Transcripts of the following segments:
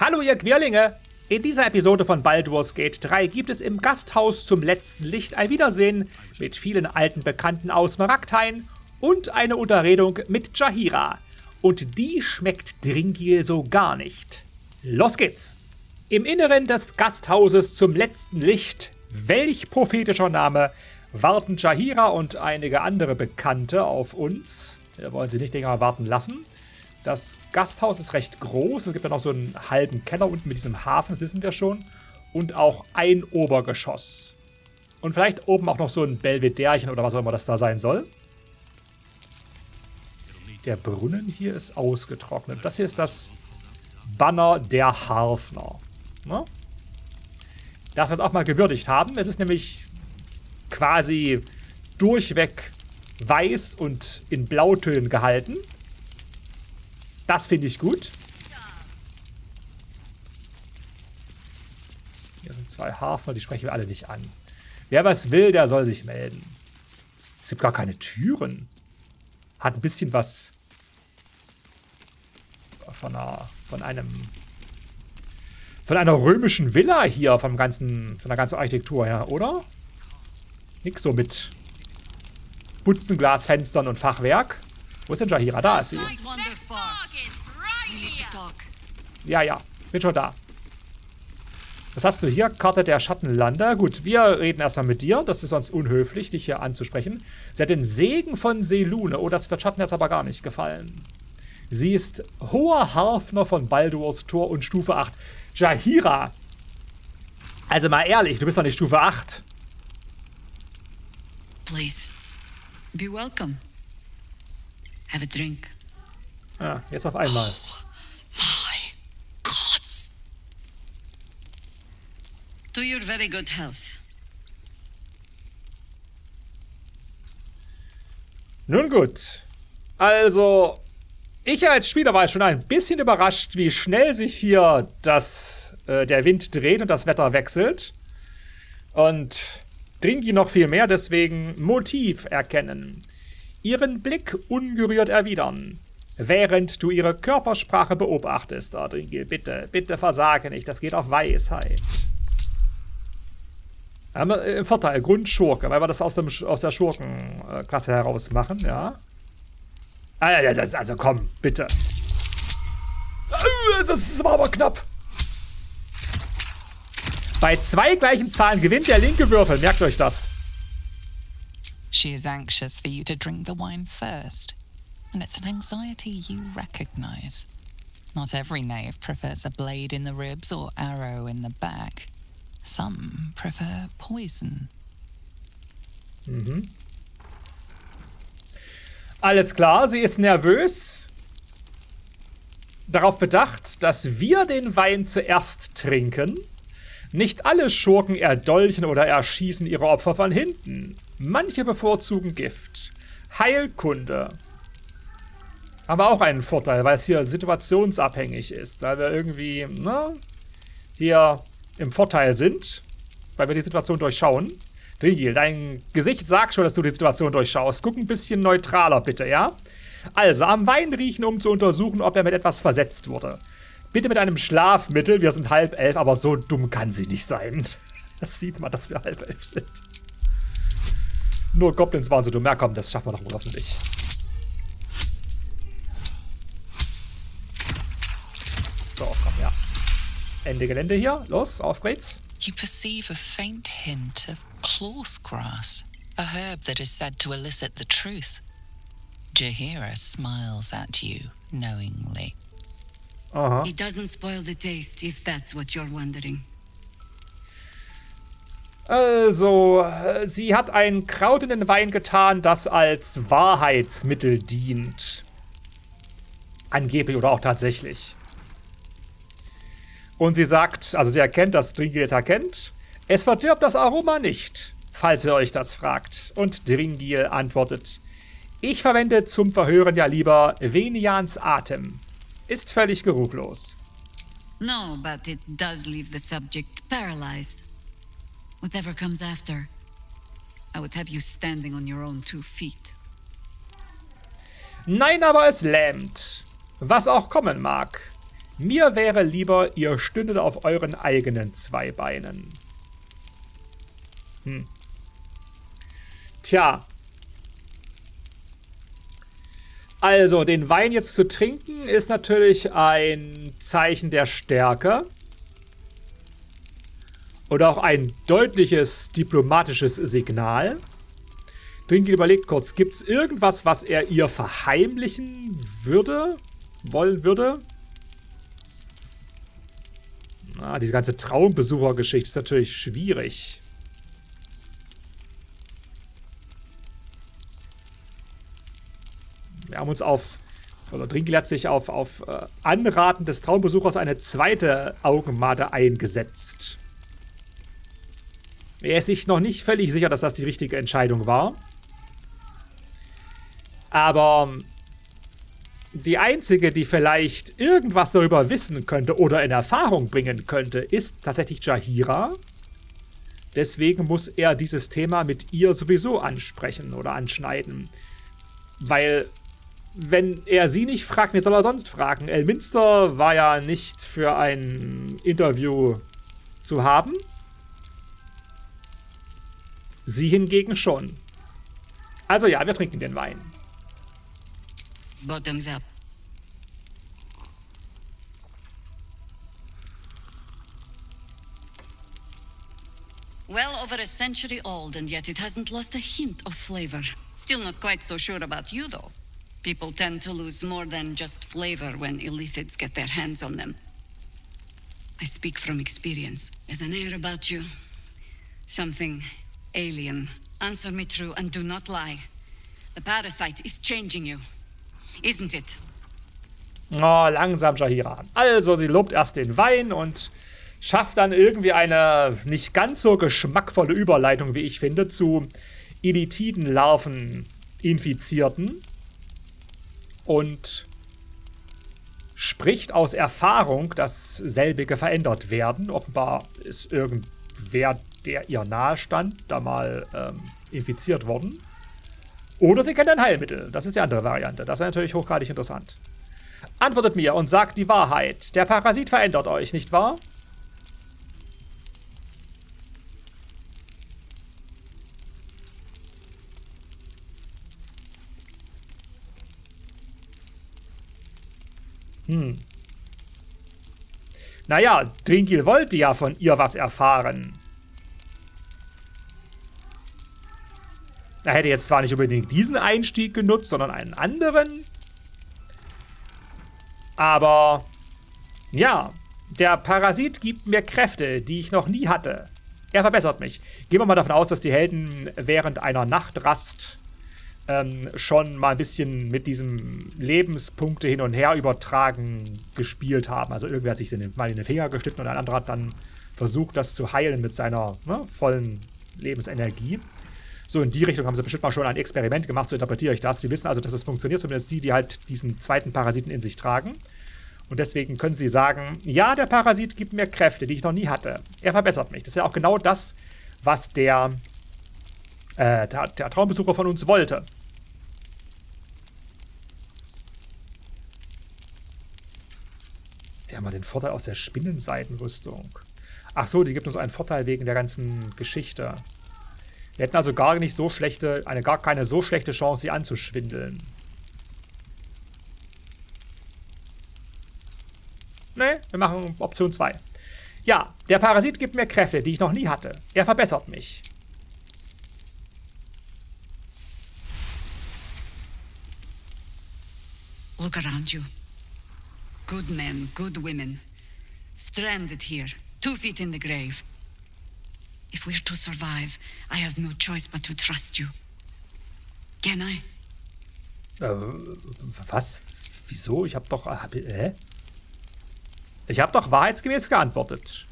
Hallo ihr Querlinge! In dieser Episode von Baldur's Gate 3 gibt es im Gasthaus zum letzten Licht ein Wiedersehen mit vielen alten Bekannten aus Maragdhain und eine Unterredung mit Jahira. Und die schmeckt Dringil so gar nicht. Los geht's! Im Inneren des Gasthauses zum letzten Licht, welch prophetischer Name, warten Jahira und einige andere Bekannte auf uns. Wir wollen sie nicht länger warten lassen. Das Gasthaus ist recht groß. Es gibt ja noch so einen halben Keller unten mit diesem Hafen, das wissen wir schon. Und auch ein Obergeschoss. Und vielleicht oben auch noch so ein Belvederchen oder was auch immer das da sein soll. Der Brunnen hier ist ausgetrocknet. Das hier ist das Banner der Harfner. Ne? Das wir es auch mal gewürdigt haben. Es ist nämlich quasi durchweg weiß und in Blautönen gehalten. Das finde ich gut. Hier sind zwei Hafer, die sprechen wir alle nicht an. Wer was will, der soll sich melden. Es gibt gar keine Türen. Hat ein bisschen was von, einer, von einem von einer römischen Villa hier, vom ganzen, von der ganzen Architektur her, oder? Nix so mit Butzenglasfenstern und Fachwerk. Wo ist denn Jahira? Da ist sie. Ja, ja. Bin schon da. Was hast du hier? Karte der Schattenlander. Gut, wir reden erstmal mit dir. Das ist sonst unhöflich, dich hier anzusprechen. Sie hat den Segen von Selune. Oh, das wird Schattenherz aber gar nicht gefallen. Sie ist hoher Harfner von Baldurs Tor und Stufe 8. Jahira. Also mal ehrlich, du bist doch nicht Stufe 8. Please, be welcome. Have a drink. Ja, jetzt auf einmal. To your very good health. Nun gut. Also, ich als Spieler war schon ein bisschen überrascht, wie schnell sich hier das, äh, der Wind dreht und das Wetter wechselt. Und Dringi noch viel mehr, deswegen Motiv erkennen. Ihren Blick ungerührt erwidern. Während du ihre Körpersprache beobachtest, Adringil, bitte, bitte versage nicht, das geht auf Weisheit. Haben wir äh, Vorteil, Grundschurke, weil wir das aus, dem, aus der Schurkenklasse heraus machen, ja. Also komm, bitte. Äh, das war aber knapp. Bei zwei gleichen Zahlen gewinnt der linke Würfel, merkt euch das. She is anxious for you to drink the wine first, and it's an anxiety you recognize. Not every knave prefers a blade in the ribs or arrow in the back. Some prefer poison. Mhm. Alles klar, sie ist nervös. Darauf bedacht, dass wir den Wein zuerst trinken. Nicht alle Schurken erdolchen oder erschießen ihre Opfer von hinten. Manche bevorzugen Gift. Heilkunde. Aber auch einen Vorteil, weil es hier situationsabhängig ist. Weil wir irgendwie, ne, hier im Vorteil sind, weil wir die Situation durchschauen. Drigil, dein Gesicht sagt schon, dass du die Situation durchschaust. Guck ein bisschen neutraler, bitte, ja? Also, am Wein riechen, um zu untersuchen, ob er mit etwas versetzt wurde. Bitte mit einem Schlafmittel. Wir sind halb elf, aber so dumm kann sie nicht sein. Das sieht man, dass wir halb elf sind. Nur Goblins waren so dumm. Ja, komm, das schaffen wir doch wohl hoffentlich. So, komm, ja. Ende Gelände hier. Los, auf geht's. You perceive a faint hint of cloth grass, a herb that is said to elicit the truth. Jahira smiles at you knowingly. Aha. It doesn't spoil the taste, if that's what you're wondering. Also, sie hat ein Kraut in den Wein getan, das als Wahrheitsmittel dient. Angeblich oder auch tatsächlich. Und sie sagt, also sie erkennt, dass Dringil es erkennt, es verdirbt das Aroma nicht, falls ihr euch das fragt. Und Dringil antwortet, ich verwende zum Verhören ja lieber Venians Atem. Ist völlig geruchlos. No, but it does leave the subject paralyzed. Whatever comes after, I would have you standing on your own two feet. Nein, aber es lähmt. Was auch kommen mag. Mir wäre lieber, ihr stündet auf euren eigenen zwei Beinen. Hm. Tja. Also, den Wein jetzt zu trinken, ist natürlich ein Zeichen der Stärke. Und auch ein deutliches diplomatisches Signal. Dringend überlegt kurz, gibt es irgendwas, was er ihr verheimlichen würde? Wollen würde? Ah, diese ganze Traumbesuchergeschichte ist natürlich schwierig. Wir haben uns auf, oder Drinkel hat sich auf, auf äh, Anraten des Traumbesuchers eine zweite Augenmade eingesetzt. Er ist sich noch nicht völlig sicher, dass das die richtige Entscheidung war. Aber die einzige, die vielleicht irgendwas darüber wissen könnte oder in Erfahrung bringen könnte, ist tatsächlich Jahira. Deswegen muss er dieses Thema mit ihr sowieso ansprechen oder anschneiden. Weil, wenn er sie nicht fragt, wer soll er sonst fragen? Elminster war ja nicht für ein Interview zu haben. Sie hingegen schon. Also ja, wir trinken den Wein. Bottoms up. Well over a century old, and yet it hasn't lost a hint of flavor. Still not quite so sure about you, though. People tend to lose more than just flavor when illithids get their hands on them. I speak from experience. There's an air about you. Something alien. Answer me true and do not lie. The parasite is changing you. Isn't it? Oh, langsam, Jahira. Also, sie lobt erst den Wein und schafft dann irgendwie eine nicht ganz so geschmackvolle Überleitung, wie ich finde, zu Illitidenlarven-Infizierten. Und spricht aus Erfahrung, dass selbige verändert werden. Offenbar ist irgendwer, der ihr nahe stand, da mal ähm, infiziert worden. Oder sie kennt ein Heilmittel. Das ist die andere Variante. Das wäre natürlich hochgradig interessant. Antwortet mir und sagt die Wahrheit. Der Parasit verändert euch, nicht wahr? Hm. Naja, Dringil wollte ja von ihr was erfahren. Er hätte jetzt zwar nicht unbedingt diesen Einstieg genutzt, sondern einen anderen. Aber ja, der Parasit gibt mir Kräfte, die ich noch nie hatte. Er verbessert mich. Gehen wir mal davon aus, dass die Helden während einer Nachtrast ähm, schon mal ein bisschen mit diesem Lebenspunkte hin und her übertragen gespielt haben. Also irgendwer hat sich mal in den Finger geschnitten und ein anderer hat dann versucht, das zu heilen mit seiner ne, vollen Lebensenergie. So in die Richtung haben sie bestimmt mal schon ein Experiment gemacht, so interpretiere ich das. Sie wissen also, dass es funktioniert, zumindest die, die halt diesen zweiten Parasiten in sich tragen. Und deswegen können sie sagen, ja, der Parasit gibt mir Kräfte, die ich noch nie hatte. Er verbessert mich. Das ist ja auch genau das, was der, äh, der, der Traumbesucher von uns wollte. Wir haben mal den Vorteil aus der Spinnenseitenrüstung. Ach so, die gibt uns einen Vorteil wegen der ganzen Geschichte. Wir hätten also gar nicht so schlechte, eine gar keine so schlechte Chance, sie anzuschwindeln. Ne, wir machen Option 2. Ja, der Parasit gibt mir Kräfte, die ich noch nie hatte. Er verbessert mich. Look around you. Good men, good women. Stranded here, two feet in the grave. If we're to survive, I have no choice but to trust you. Can I? Äh, was? Wieso? Ich habe doch. Äh? Ich habe doch wahrheitsgemäß geantwortet.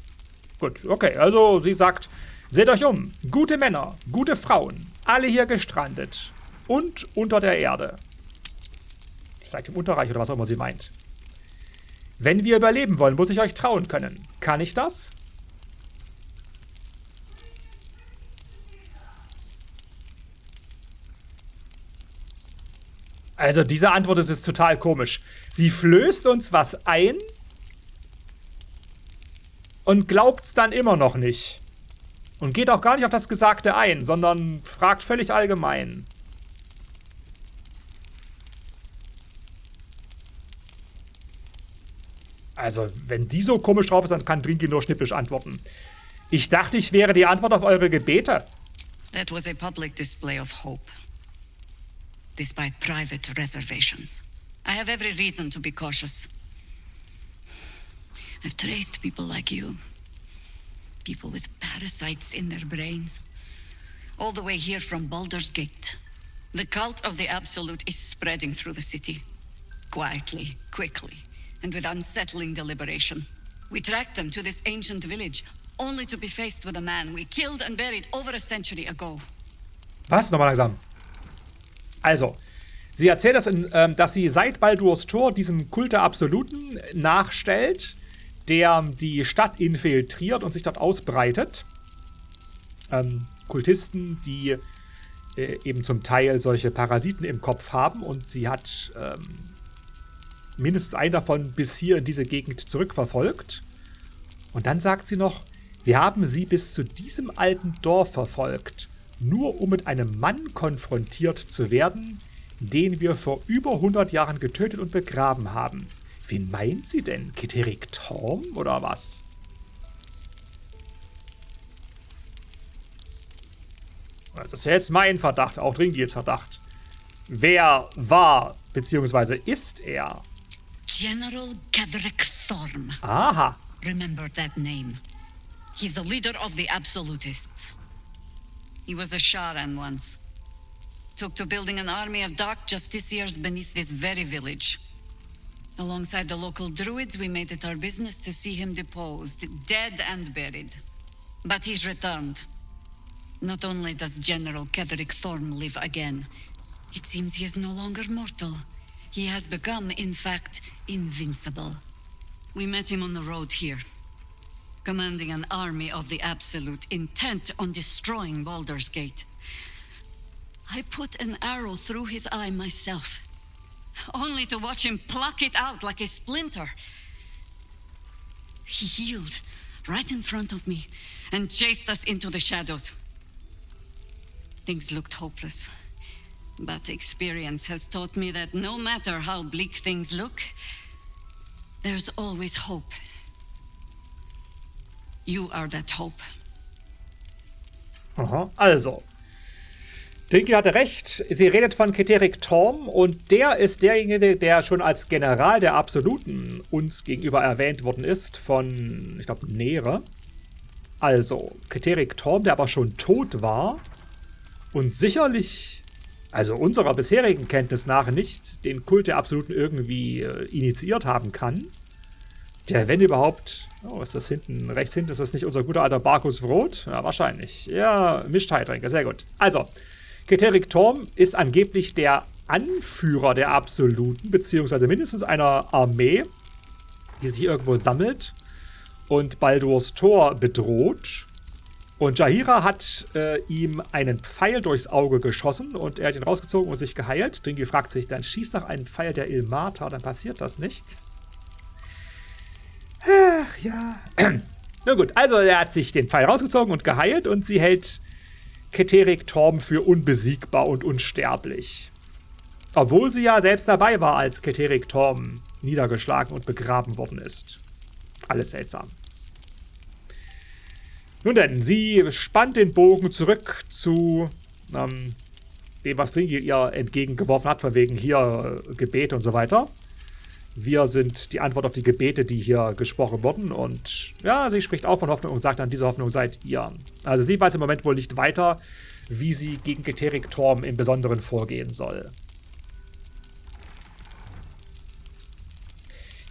Gut, okay. Also sie sagt, seht euch um. Gute Männer, gute Frauen, alle hier gestrandet. Und unter der Erde. Vielleicht im Unterreich oder was auch immer sie meint. Wenn wir überleben wollen, muss ich euch trauen können. Kann ich das? Also diese Antwort ist total komisch. Sie flößt uns was ein, und glaubt's dann immer noch nicht. Und geht auch gar nicht auf das Gesagte ein, sondern fragt völlig allgemein. Also, wenn die so komisch drauf ist, dann kann Drinki nur schnippisch antworten. Ich dachte, ich wäre die Antwort auf eure Gebete. That was a public display of hope. Despite private reservations. I have every reason to be cautious. I've traced people like you. People with parasites in their brains. All the way here from Baldur's Gate. The cult of the Absolute is spreading through the city. Quietly, quickly, and with unsettling deliberation. We tracked them to this ancient village, only to be faced with a man we killed and buried over a century ago. Was? Nochmal langsam. Also, sie erzählt, dass, in, ähm, dass sie seit Baldur's Tor diesem Kult der Absoluten nachstellt, der die Stadt infiltriert und sich dort ausbreitet. Ähm, Kultisten, die äh, eben zum Teil solche Parasiten im Kopf haben und sie hat ähm, mindestens einen davon bis hier in diese Gegend zurückverfolgt. Und dann sagt sie noch, wir haben sie bis zu diesem alten Dorf verfolgt, nur um mit einem Mann konfrontiert zu werden, den wir vor über 100 Jahren getötet und begraben haben. Wen meint sie denn? Keterik Torm oder was? Das wäre jetzt mein Verdacht, auch Dringils Verdacht. Wer war, beziehungsweise ist er? General Kedrick Thorm. Aha. Remember that name. He's the leader of the Absolutists. He was a Sharan once. Took to building an army of dark justiciars beneath this very village. Alongside the local druids, we made it our business to see him deposed, dead and buried. But he's returned. Not only does General Kedrick Thorm live again, it seems he is no longer mortal. He has become, in fact, invincible. We met him on the road here, commanding an army of the Absolute intent on destroying Baldur's Gate. I put an arrow through his eye myself, only to watch him pluck it out like a splinter. He healed right in front of me and chased us into the shadows. Things looked hopeless. But experience has taught me that no matter how bleak things look, there's always hope. You are that hope. Aha, also. Dinky hatte recht. Sie redet von Keterik Torm und der ist derjenige, der schon als General der Absoluten uns gegenüber erwähnt worden ist von, ich glaube, Nere. Also, Keterik Torm, der aber schon tot war und sicherlich, also unserer bisherigen Kenntnis nach, nicht den Kult der Absoluten irgendwie äh, initiiert haben kann. Der, wenn überhaupt, oh, ist das hinten, rechts hinten, ist das nicht unser guter alter Barkus Vrot? Ja, wahrscheinlich. Ja, mischt Heiltränke, sehr gut. Also, Keterik Torm ist angeblich der Anführer der Absoluten, beziehungsweise mindestens einer Armee, die sich irgendwo sammelt und Baldurs Tor bedroht. Und Jahira hat äh, ihm einen Pfeil durchs Auge geschossen und er hat ihn rausgezogen und sich geheilt. Dringi fragt sich, dann schießt doch einen Pfeil der Ilmata, dann passiert das nicht. Ach ja. Na gut, also er hat sich den Pfeil rausgezogen und geheilt und sie hält Keterik Torm für unbesiegbar und unsterblich. Obwohl sie ja selbst dabei war, als Keterik Torm niedergeschlagen und begraben worden ist. Alles seltsam. Nun denn, sie spannt den Bogen zurück zu ähm, dem, was Dringil ihr entgegengeworfen hat, von wegen hier äh, Gebet und so weiter. Wir sind die Antwort auf die Gebete, die hier gesprochen wurden. Und ja, sie spricht auch von Hoffnung und sagt dann, diese Hoffnung seid ihr. Also sie weiß im Moment wohl nicht weiter, wie sie gegen Geterik Torm im Besonderen vorgehen soll.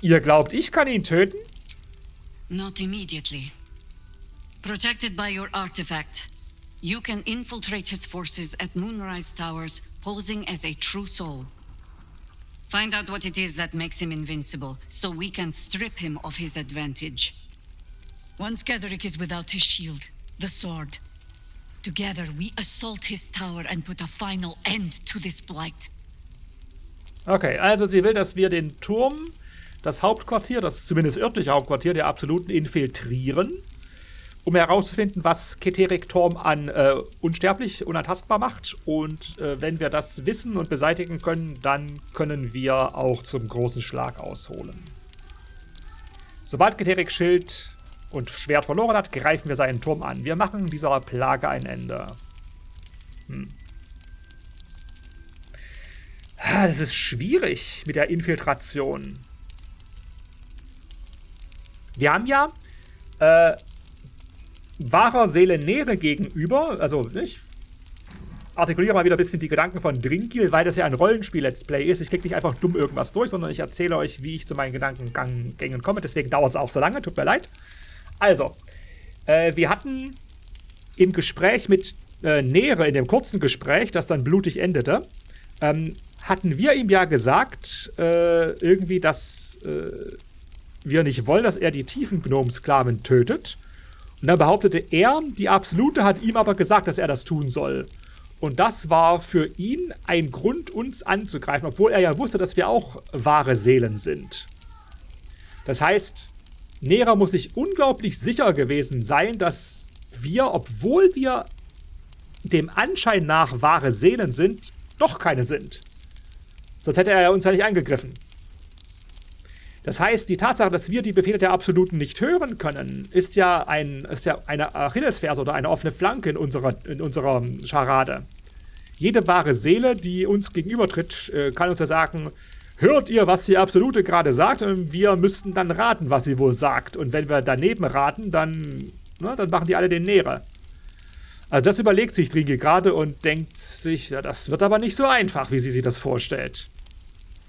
Ihr glaubt, ich kann ihn töten? Not immediately. Protected by your artifact, you can infiltrate his forces at Moonrise Towers, posing as a true soul. Find out what it is that makes him invincible, so we can strip him of his advantage. Once Gedrick is without his shield, the sword. Together we assault his tower and put a final end to this blight. Okay, also sie will, dass wir den Turm das Hauptquartier, das zumindest örtliche Hauptquartier der Absoluten infiltrieren, um herauszufinden, was Keterik Torm an äh, unsterblich, unantastbar macht. Und äh, wenn wir das wissen und beseitigen können, dann können wir auch zum großen Schlag ausholen. Sobald Keterik Schild und Schwert verloren hat, greifen wir seinen Turm an. Wir machen dieser Plage ein Ende. Hm. Ah, das ist schwierig mit der Infiltration. Wir haben ja äh, wahrer Seele Nähere gegenüber, also nicht? Artikuliere mal wieder ein bisschen die Gedanken von Drinkil, weil das ja ein Rollenspiel-Let's Play ist. Ich klicke nicht einfach dumm irgendwas durch, sondern ich erzähle euch, wie ich zu meinen Gedankengängen komme. Deswegen dauert es auch so lange, tut mir leid. Also, äh, wir hatten im Gespräch mit äh, Nere, in dem kurzen Gespräch, das dann blutig endete, ähm, hatten wir ihm ja gesagt, äh, irgendwie, dass äh, wir nicht wollen, dass er die Tiefengnomensklaven tötet. Und dann behauptete er, die Absolute hat ihm aber gesagt, dass er das tun soll. Und das war für ihn ein Grund, uns anzugreifen, obwohl er ja wusste, dass wir auch wahre Seelen sind. Das heißt, Nera muss sich unglaublich sicher gewesen sein, dass wir, obwohl wir dem Anschein nach wahre Seelen sind, doch keine sind. Sonst hätte er uns ja nicht angegriffen. Das heißt, die Tatsache, dass wir die Befehle der Absoluten nicht hören können, ist ja, ein, ist ja eine Achillesferse oder eine offene Flanke in unserer, in unserer Scharade. Jede wahre Seele, die uns gegenübertritt, äh, kann uns ja sagen, hört ihr, was die Absolute gerade sagt? Und wir müssten dann raten, was sie wohl sagt. Und wenn wir daneben raten, dann, na, ne, dann machen die alle den Nähere. Also das überlegt sich Dringe gerade und denkt sich, ja, das wird aber nicht so einfach, wie sie sich das vorstellt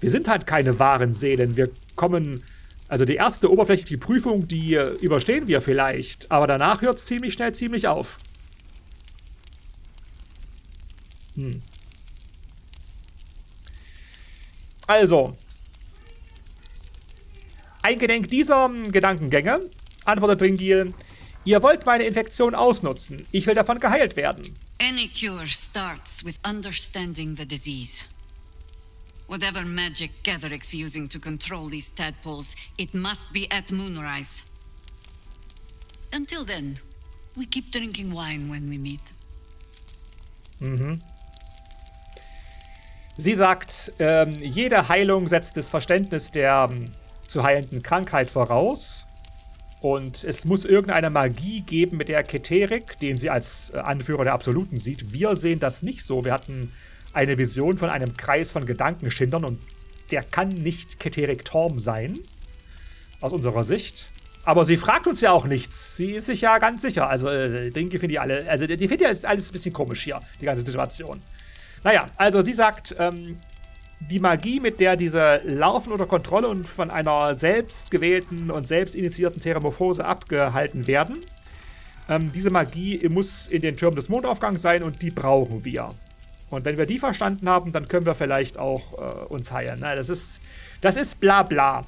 wir sind halt keine wahren Seelen. Wir kommen, also die erste oberflächliche Prüfung, die überstehen wir vielleicht, aber danach hört es ziemlich schnell ziemlich auf. Hm. Also, eingedenk dieser Gedankengänge antwortet Dringil, ihr wollt meine Infektion ausnutzen. Ich will davon geheilt werden. Any cure starts with understanding the disease. Whatever magic Gatherix using to control these tadpoles, it must be at moonrise. Until then, we keep drinking wine when we meet. Mhm. Sie sagt, ähm, jede Heilung setzt das Verständnis der ähm, zu heilenden Krankheit voraus. Und es muss irgendeine Magie geben, mit der Keterik, den sie als äh, Anführer der Absoluten sieht. Wir sehen das nicht so. Wir hatten eine Vision von einem Kreis von Gedankenschindern und der kann nicht Keterik Torm sein, aus unserer Sicht. Aber sie fragt uns ja auch nichts. Sie ist sich ja ganz sicher. Also, äh, Dinge finde ich alle. Also, die finde ja alles ein bisschen komisch hier, die ganze Situation. Naja, also sie sagt, ähm, die Magie, mit der diese Larven unter Kontrolle und von einer selbst gewählten und selbst initiierten Theremorphose abgehalten werden, ähm, diese Magie muss in den Türmen des Mondaufgangs sein und die brauchen wir. Und wenn wir die verstanden haben, dann können wir vielleicht auch äh, uns heilen. Na, das ist, das ist bla bla.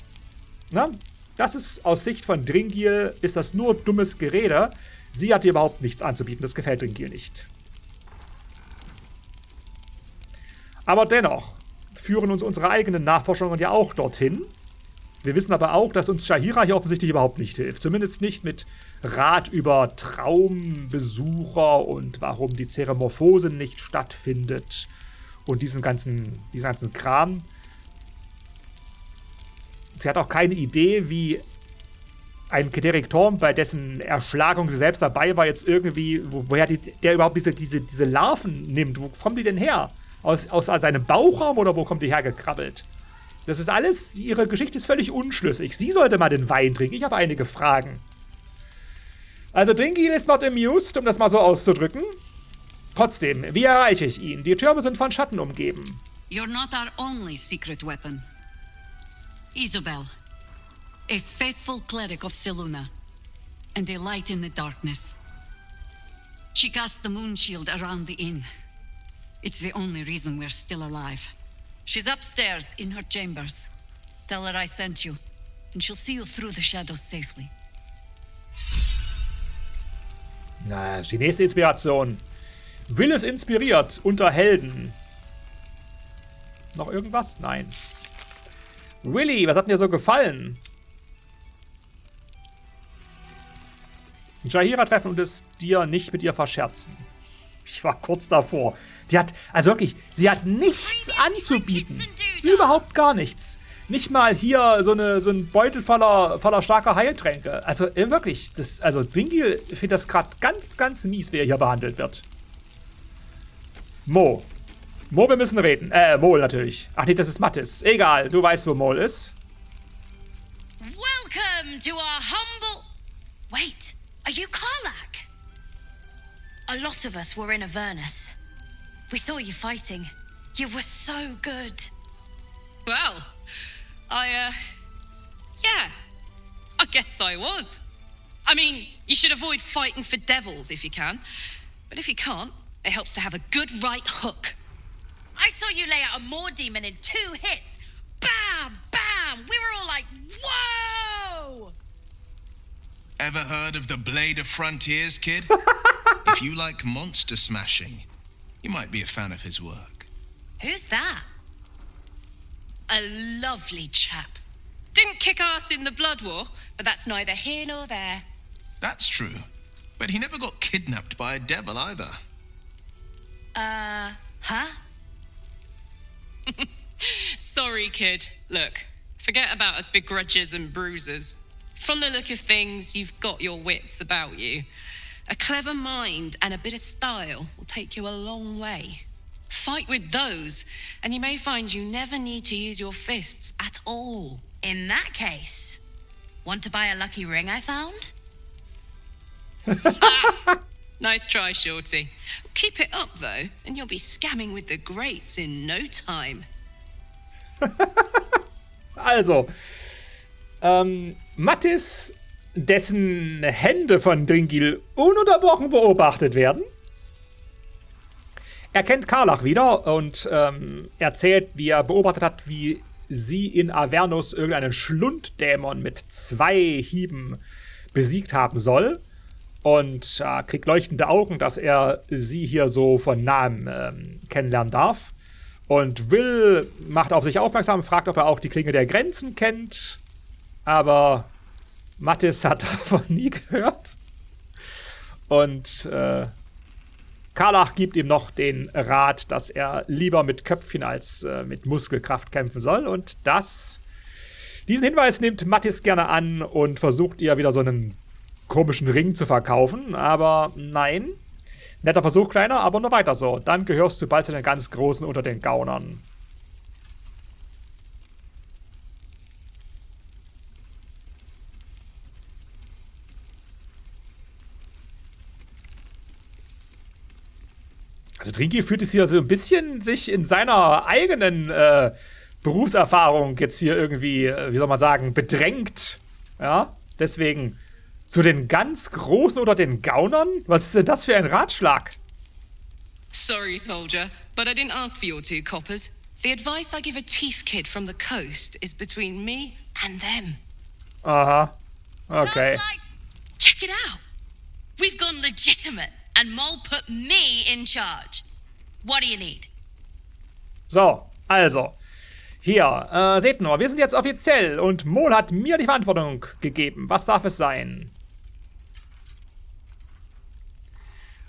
Na? Das ist aus Sicht von Dringil, ist das nur dummes Gerede. Sie hat ihr überhaupt nichts anzubieten. Das gefällt Dringil nicht. Aber dennoch führen uns unsere eigenen Nachforschungen ja auch dorthin. Wir wissen aber auch, dass uns Shahira hier offensichtlich überhaupt nicht hilft. Zumindest nicht mit Rat über Traumbesucher und warum die Zeremorphose nicht stattfindet und diesen ganzen, diesen ganzen Kram. Sie hat auch keine Idee, wie ein Kederik Torm, bei dessen Erschlagung sie selbst dabei war, jetzt irgendwie, wo, woher die, der überhaupt diese, diese, diese Larven nimmt. Wo kommen die denn her? Aus, aus seinem Bauchraum oder wo kommt die hergekrabbelt? Das ist alles, ihre Geschichte ist völlig unschlüssig. Sie sollte mal den Wein trinken. Ich habe einige Fragen. Also Dringil ist not amused, um das mal so auszudrücken. Trotzdem, wie erreiche ich ihn? Die Türme sind von Schatten umgeben. You're not our only secret weapon. Isabel, a faithful cleric of Seluna, and a light in the darkness. She cast the moon shield around the inn. It's the only reason we're still alive. She's upstairs in her chambers. Tell her I sent you, and she'll see you through the shadows safely. Na, die nächste Inspiration. Will es inspiriert unter Helden. Noch irgendwas? Nein. Willy, was hat dir so gefallen? Jahira treffen und es dir nicht mit ihr verscherzen. Ich war kurz davor. Die hat, also wirklich, sie hat nichts anzubieten. Überhaupt gar nichts. Nicht mal hier so, eine, so ein Beutel voller, voller starker Heiltränke. Also äh, wirklich, das, also Dringil findet das gerade ganz, ganz mies, wie er hier behandelt wird. Mo. Mo, wir müssen reden. Äh, Mol natürlich. Ach nee, das ist Mattis. Egal, du weißt, wo Mol ist. Welcome to our humble... Wait, are you Karlak? A lot of us were in Avernus. We saw you fighting. You were so good. Well, I, uh. Yeah. I guess I was. I mean, you should avoid fighting for devils if you can. But if you can't, it helps to have a good right hook. I saw you lay out a Moor demon in two hits. Bam! Bam! We were all like, whoa! Ever heard of the Blade of Frontiers, kid? if you like monster smashing, you might be a fan of his work. Who's that? A lovely chap. Didn't kick ass in the Blood War, but that's neither here nor there. That's true. But he never got kidnapped by a devil either. Uh, huh? Sorry, kid. Look, forget about us begrudges and bruises. From the look of things, you've got your wits about you. A clever mind and a bit of style will take you a long way. Fight with those, and you may find you never need to use your fists at all. In that case, want to buy a lucky ring I found? Nice try, Shorty. Keep it up, though, and you'll be scamming with the greats in no time. Also, ähm, Mattis, dessen Hände von Dringil ununterbrochen beobachtet werden, erkennt Karlach wieder und ähm, erzählt, wie er beobachtet hat, wie sie in Avernus irgendeinen Schlunddämon mit zwei Hieben besiegt haben soll. Und äh, kriegt leuchtende Augen, dass er sie hier so von nahem ähm, kennenlernen darf. Und Will macht auf sich aufmerksam, fragt, ob er auch die Klinge der Grenzen kennt. Aber Mattis hat davon nie gehört. Und äh, Karlach gibt ihm noch den Rat, dass er lieber mit Köpfchen als äh, mit Muskelkraft kämpfen soll. Und das, diesen Hinweis nimmt Mattis gerne an und versucht ihr wieder so einen komischen Ring zu verkaufen. Aber nein. Netter Versuch, Kleiner, aber nur weiter so. Dann gehörst du bald zu den ganz Großen unter den Gaunern. Trinki fühlt es hier so ein bisschen sich in seiner eigenen äh, Berufserfahrung jetzt hier irgendwie, äh, wie soll man sagen, bedrängt. Ja, deswegen zu den ganz Großen oder den Gaunern? Was ist denn das für ein Ratschlag? Sorry, soldier, but I didn't ask for your two coppers. The advice I give a teeth kid from the coast is between me and them. Aha. Okay. Check it out. We've gone legitimate, and Mole put me in charge. What do you need? So, also. Hier, äh, seht nur, wir sind jetzt offiziell und Mol hat mir die Verantwortung gegeben. Was darf es sein?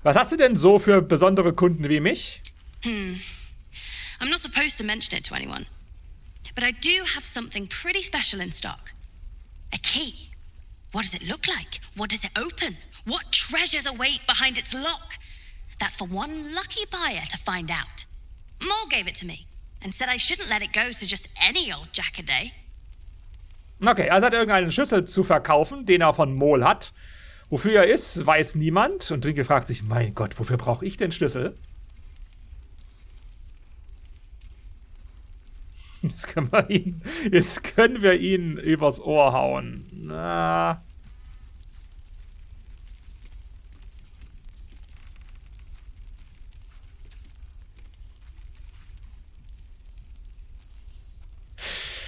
Was hast du denn so für besondere Kunden wie mich? I'm not supposed to mention it to anyone, but I do have something pretty special in stock. A key. What does it look like? What does it open? What treasures await behind its lock? That's for one lucky buyer to find out. Mole gave it to me and said I shouldn't let it go to just any old jackaday. Okay, also hat er irgendeinen Schlüssel zu verkaufen, den er von Mol hat. Wofür er ist, weiß niemand. Und Drinke fragt sich, mein Gott, wofür brauche ich den Schlüssel? Jetzt können wir ihn, jetzt können wir ihn übers Ohr hauen. Na.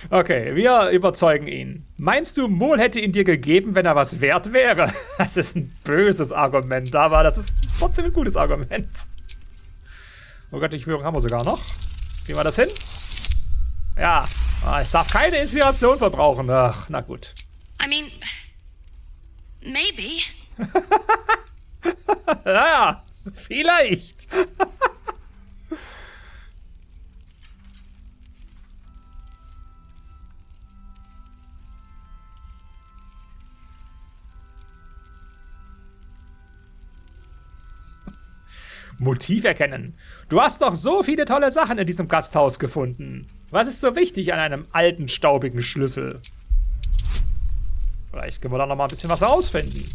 Okay, wir überzeugen ihn. Meinst du, Mol hätte ihn dir gegeben, wenn er was wert wäre? Das ist ein böses Argument, aber das ist trotzdem ein gutes Argument. Oh Gott, die Schwörung haben wir sogar noch. Gehen wir das hin? Ja, ah, ich darf keine Inspiration verbrauchen. Ach, na gut. I mean, maybe. naja, vielleicht. Motiv erkennen. Du hast doch so viele tolle Sachen in diesem Gasthaus gefunden. Was ist so wichtig an einem alten, staubigen Schlüssel? Vielleicht können wir da noch mal ein bisschen was herausfinden.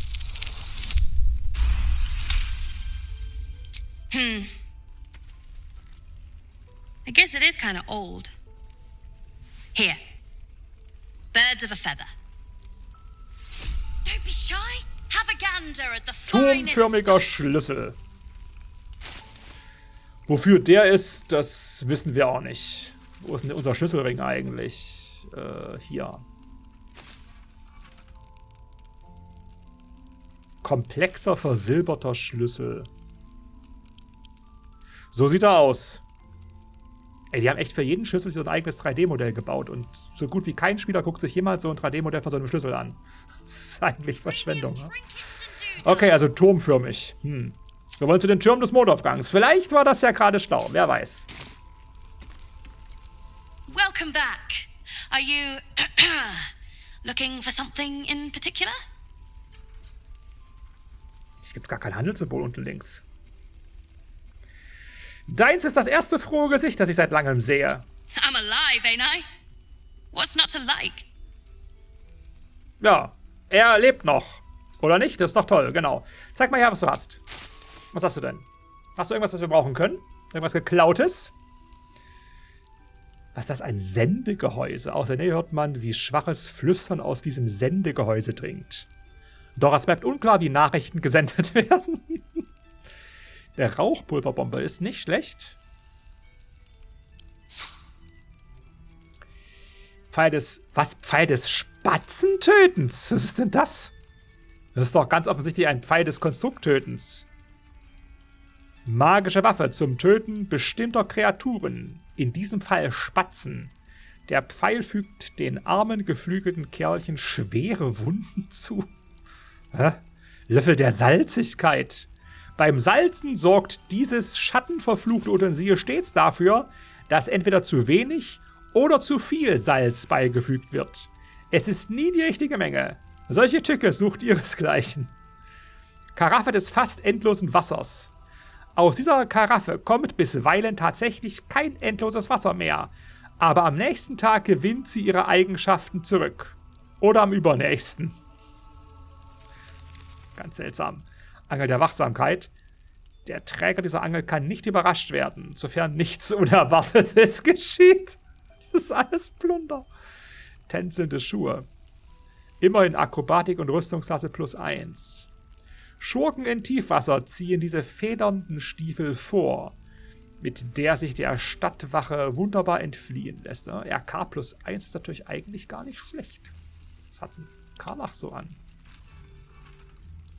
Hmm. I guess it is kind of old. Here. Birds of a feather. Don't be shy. Have a gander at the finest. Turmförmiger Schlüssel. Wofür der ist, das wissen wir auch nicht. Wo ist denn unser Schlüsselring eigentlich? Äh, hier. Komplexer versilberter Schlüssel. So sieht er aus. Ey, die haben echt für jeden Schlüssel so ein eigenes 3D-Modell gebaut und so gut wie kein Spieler guckt sich jemals so ein 3D-Modell von so einem Schlüssel an. Das ist eigentlich Verschwendung. Ne? Okay, also turmförmig. Hm. Wir wollen zu den Türmen des Mondaufgangs. Vielleicht war das ja gerade schlau, wer weiß. Welcome back. Are you looking for something in particular? Es gibt gar kein Handelssymbol unten links. Deins ist das erste frohe Gesicht, das ich seit langem sehe. I'm alive, ain't I? What's not to like? Ja, er lebt noch. Oder nicht? Das ist doch toll, genau. Zeig mal her, was du hast. Was hast du denn? Hast du irgendwas, das wir brauchen können? Irgendwas geklautes? Was ist das? Ein Sendegehäuse. Aus der Nähe hört man, wie schwaches Flüstern aus diesem Sendegehäuse dringt. Doch es bleibt unklar, wie Nachrichten gesendet werden. Der Rauchpulverbomber ist nicht schlecht. Pfeil des. Was? Pfeil des Spatzentötens? Was ist denn das? Das ist doch ganz offensichtlich ein Pfeil des Konstrukttötens. Magische Waffe zum Töten bestimmter Kreaturen, in diesem Fall Spatzen. Der Pfeil fügt den armen, geflügelten Kerlchen schwere Wunden zu. Hä? Löffel der Salzigkeit. Beim Salzen sorgt dieses schattenverfluchte Utensil stets dafür, dass entweder zu wenig oder zu viel Salz beigefügt wird. Es ist nie die richtige Menge. Solche Tücke sucht ihresgleichen. Karaffe des fast endlosen Wassers. Aus dieser Karaffe kommt bisweilen tatsächlich kein endloses Wasser mehr, aber am nächsten Tag gewinnt sie ihre Eigenschaften zurück. Oder am übernächsten. Ganz seltsam. Angel der Wachsamkeit. Der Träger dieser Angel kann nicht überrascht werden, sofern nichts Unerwartetes geschieht. Das ist alles Plunder. Tänzelnde Schuhe. Immerhin Akrobatik und Rüstungsklasse plus 1. Schurken in Tiefwasser ziehen diese federnden Stiefel vor, mit der sich der Stadtwache wunderbar entfliehen lässt. Ne? RK plus 1 ist natürlich eigentlich gar nicht schlecht. Was hat ein Karlach so an?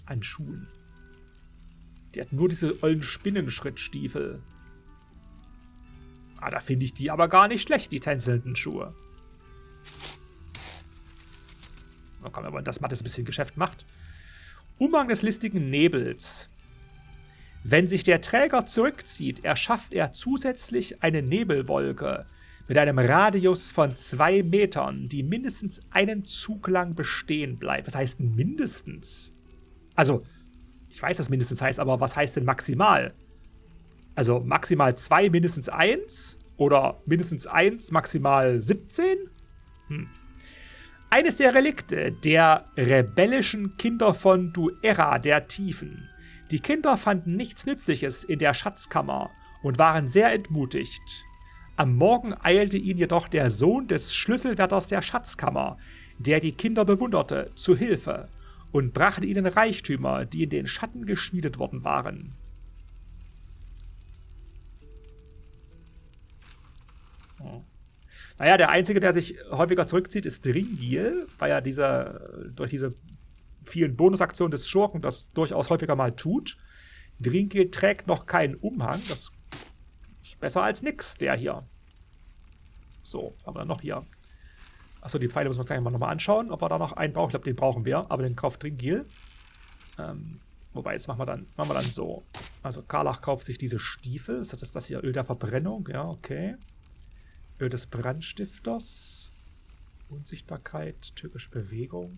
An Schuhen. Die hat nur diese ollen Spinnenschrittstiefel. Ah, da finde ich die aber gar nicht schlecht, die tänzelnden Schuhe. Na komm, wenn das Mattes ein bisschen Geschäft macht. Umhang des listigen Nebels. Wenn sich der Träger zurückzieht, erschafft er zusätzlich eine Nebelwolke mit einem Radius von zwei Metern, die mindestens einen Zug lang bestehen bleibt. Was heißt mindestens? Also, ich weiß, was mindestens heißt, aber was heißt denn maximal? Also maximal zwei, mindestens eins? Oder mindestens eins, maximal 17? Hm. Eines der Relikte der rebellischen Kinder von Duerra der Tiefen. Die Kinder fanden nichts Nützliches in der Schatzkammer und waren sehr entmutigt. Am Morgen eilte ihnen jedoch der Sohn des Schlüsselwärters der Schatzkammer, der die Kinder bewunderte, zu Hilfe und brachte ihnen Reichtümer, die in den Schatten geschmiedet worden waren. Naja, der Einzige, der sich häufiger zurückzieht, ist Dringil, weil er diese, durch diese vielen Bonusaktionen des Schurken das durchaus häufiger mal tut. Dringil trägt noch keinen Umhang. Das ist besser als nix, der hier. So, haben wir dann noch hier. Achso, die Pfeile müssen wir gleich mal nochmal anschauen, ob wir da noch einen brauchen. Ich glaube, den brauchen wir, aber den kauft Dringil. Ähm, wobei, jetzt machen wir dann, machen wir dann so. Also Karlach kauft sich diese Stiefel. Ist das das hier? Öl der Verbrennung? Ja, okay. Des Brandstifters. Unsichtbarkeit, türkische Bewegung.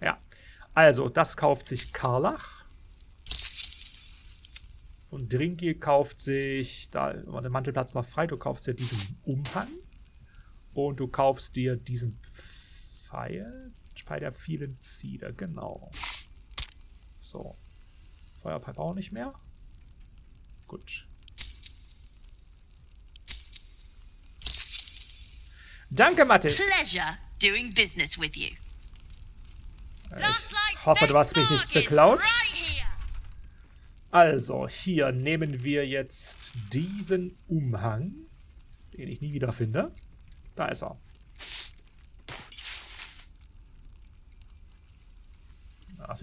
Ja, also das kauft sich Karlach. Und Drinki kauft sich, da war der Mantelplatz mal frei, du kaufst dir diesen Umhang. Und du kaufst dir diesen Pfeil. Pfeil der vielen Ziele, genau. So. Feuerpipe auch nicht mehr. Gut. Danke, Mattis. Pleasure doing business with you. Ich hoffe, du hast mich nicht beklaut. Also, hier nehmen wir jetzt diesen Umhang, den ich nie wieder finde. Da ist er.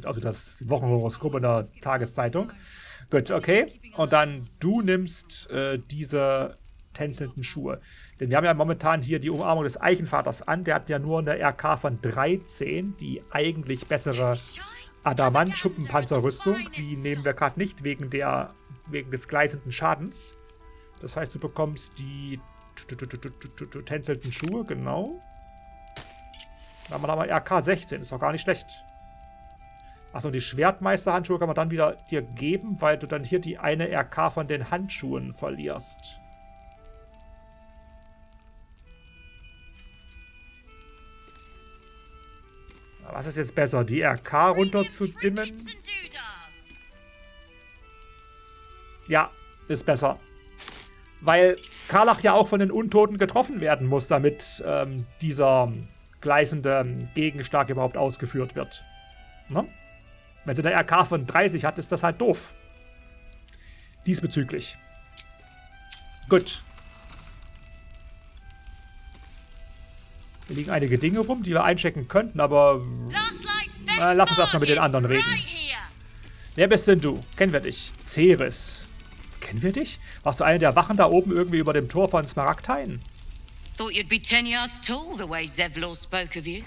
Aus wie das Wochenhoroskop in der Tageszeitung. Gut, okay. Und dann du nimmst äh, diese tänzelnden Schuhe. Denn wir haben ja momentan hier die Umarmung des Eichenvaters an. Der hat ja nur eine RK von 13, die eigentlich bessere Adamant-Schuppenpanzerrüstung. Die nehmen wir gerade nicht wegen, der, wegen des gleißenden Schadens. Das heißt, du bekommst die tänzelten Schuhe, genau. Dann haben wir nochmal RK 16, ist doch gar nicht schlecht. Achso, die Schwertmeisterhandschuhe kann man dann wieder dir geben, weil du dann hier die eine RK von den Handschuhen verlierst. Was ist jetzt besser, die RK runter zu dimmen? Ja, ist besser. Weil Karlach ja auch von den Untoten getroffen werden muss, damit ähm, dieser gleißende Gegenschlag überhaupt ausgeführt wird. Ne? Wenn sie eine RK von 30 hat, ist das halt doof. Diesbezüglich. Gut. Hier liegen einige Dinge rum, die wir einchecken könnten, aber... Äh, lass uns erstmal mit den anderen reden. Wer bist denn du? Kennen wir dich? Ceres. Kennen wir dich? Warst du einer der Wachen da oben irgendwie über dem Tor von Smaragdhain? Thought you'd be ten yards tall the way Zevlor spoke of you.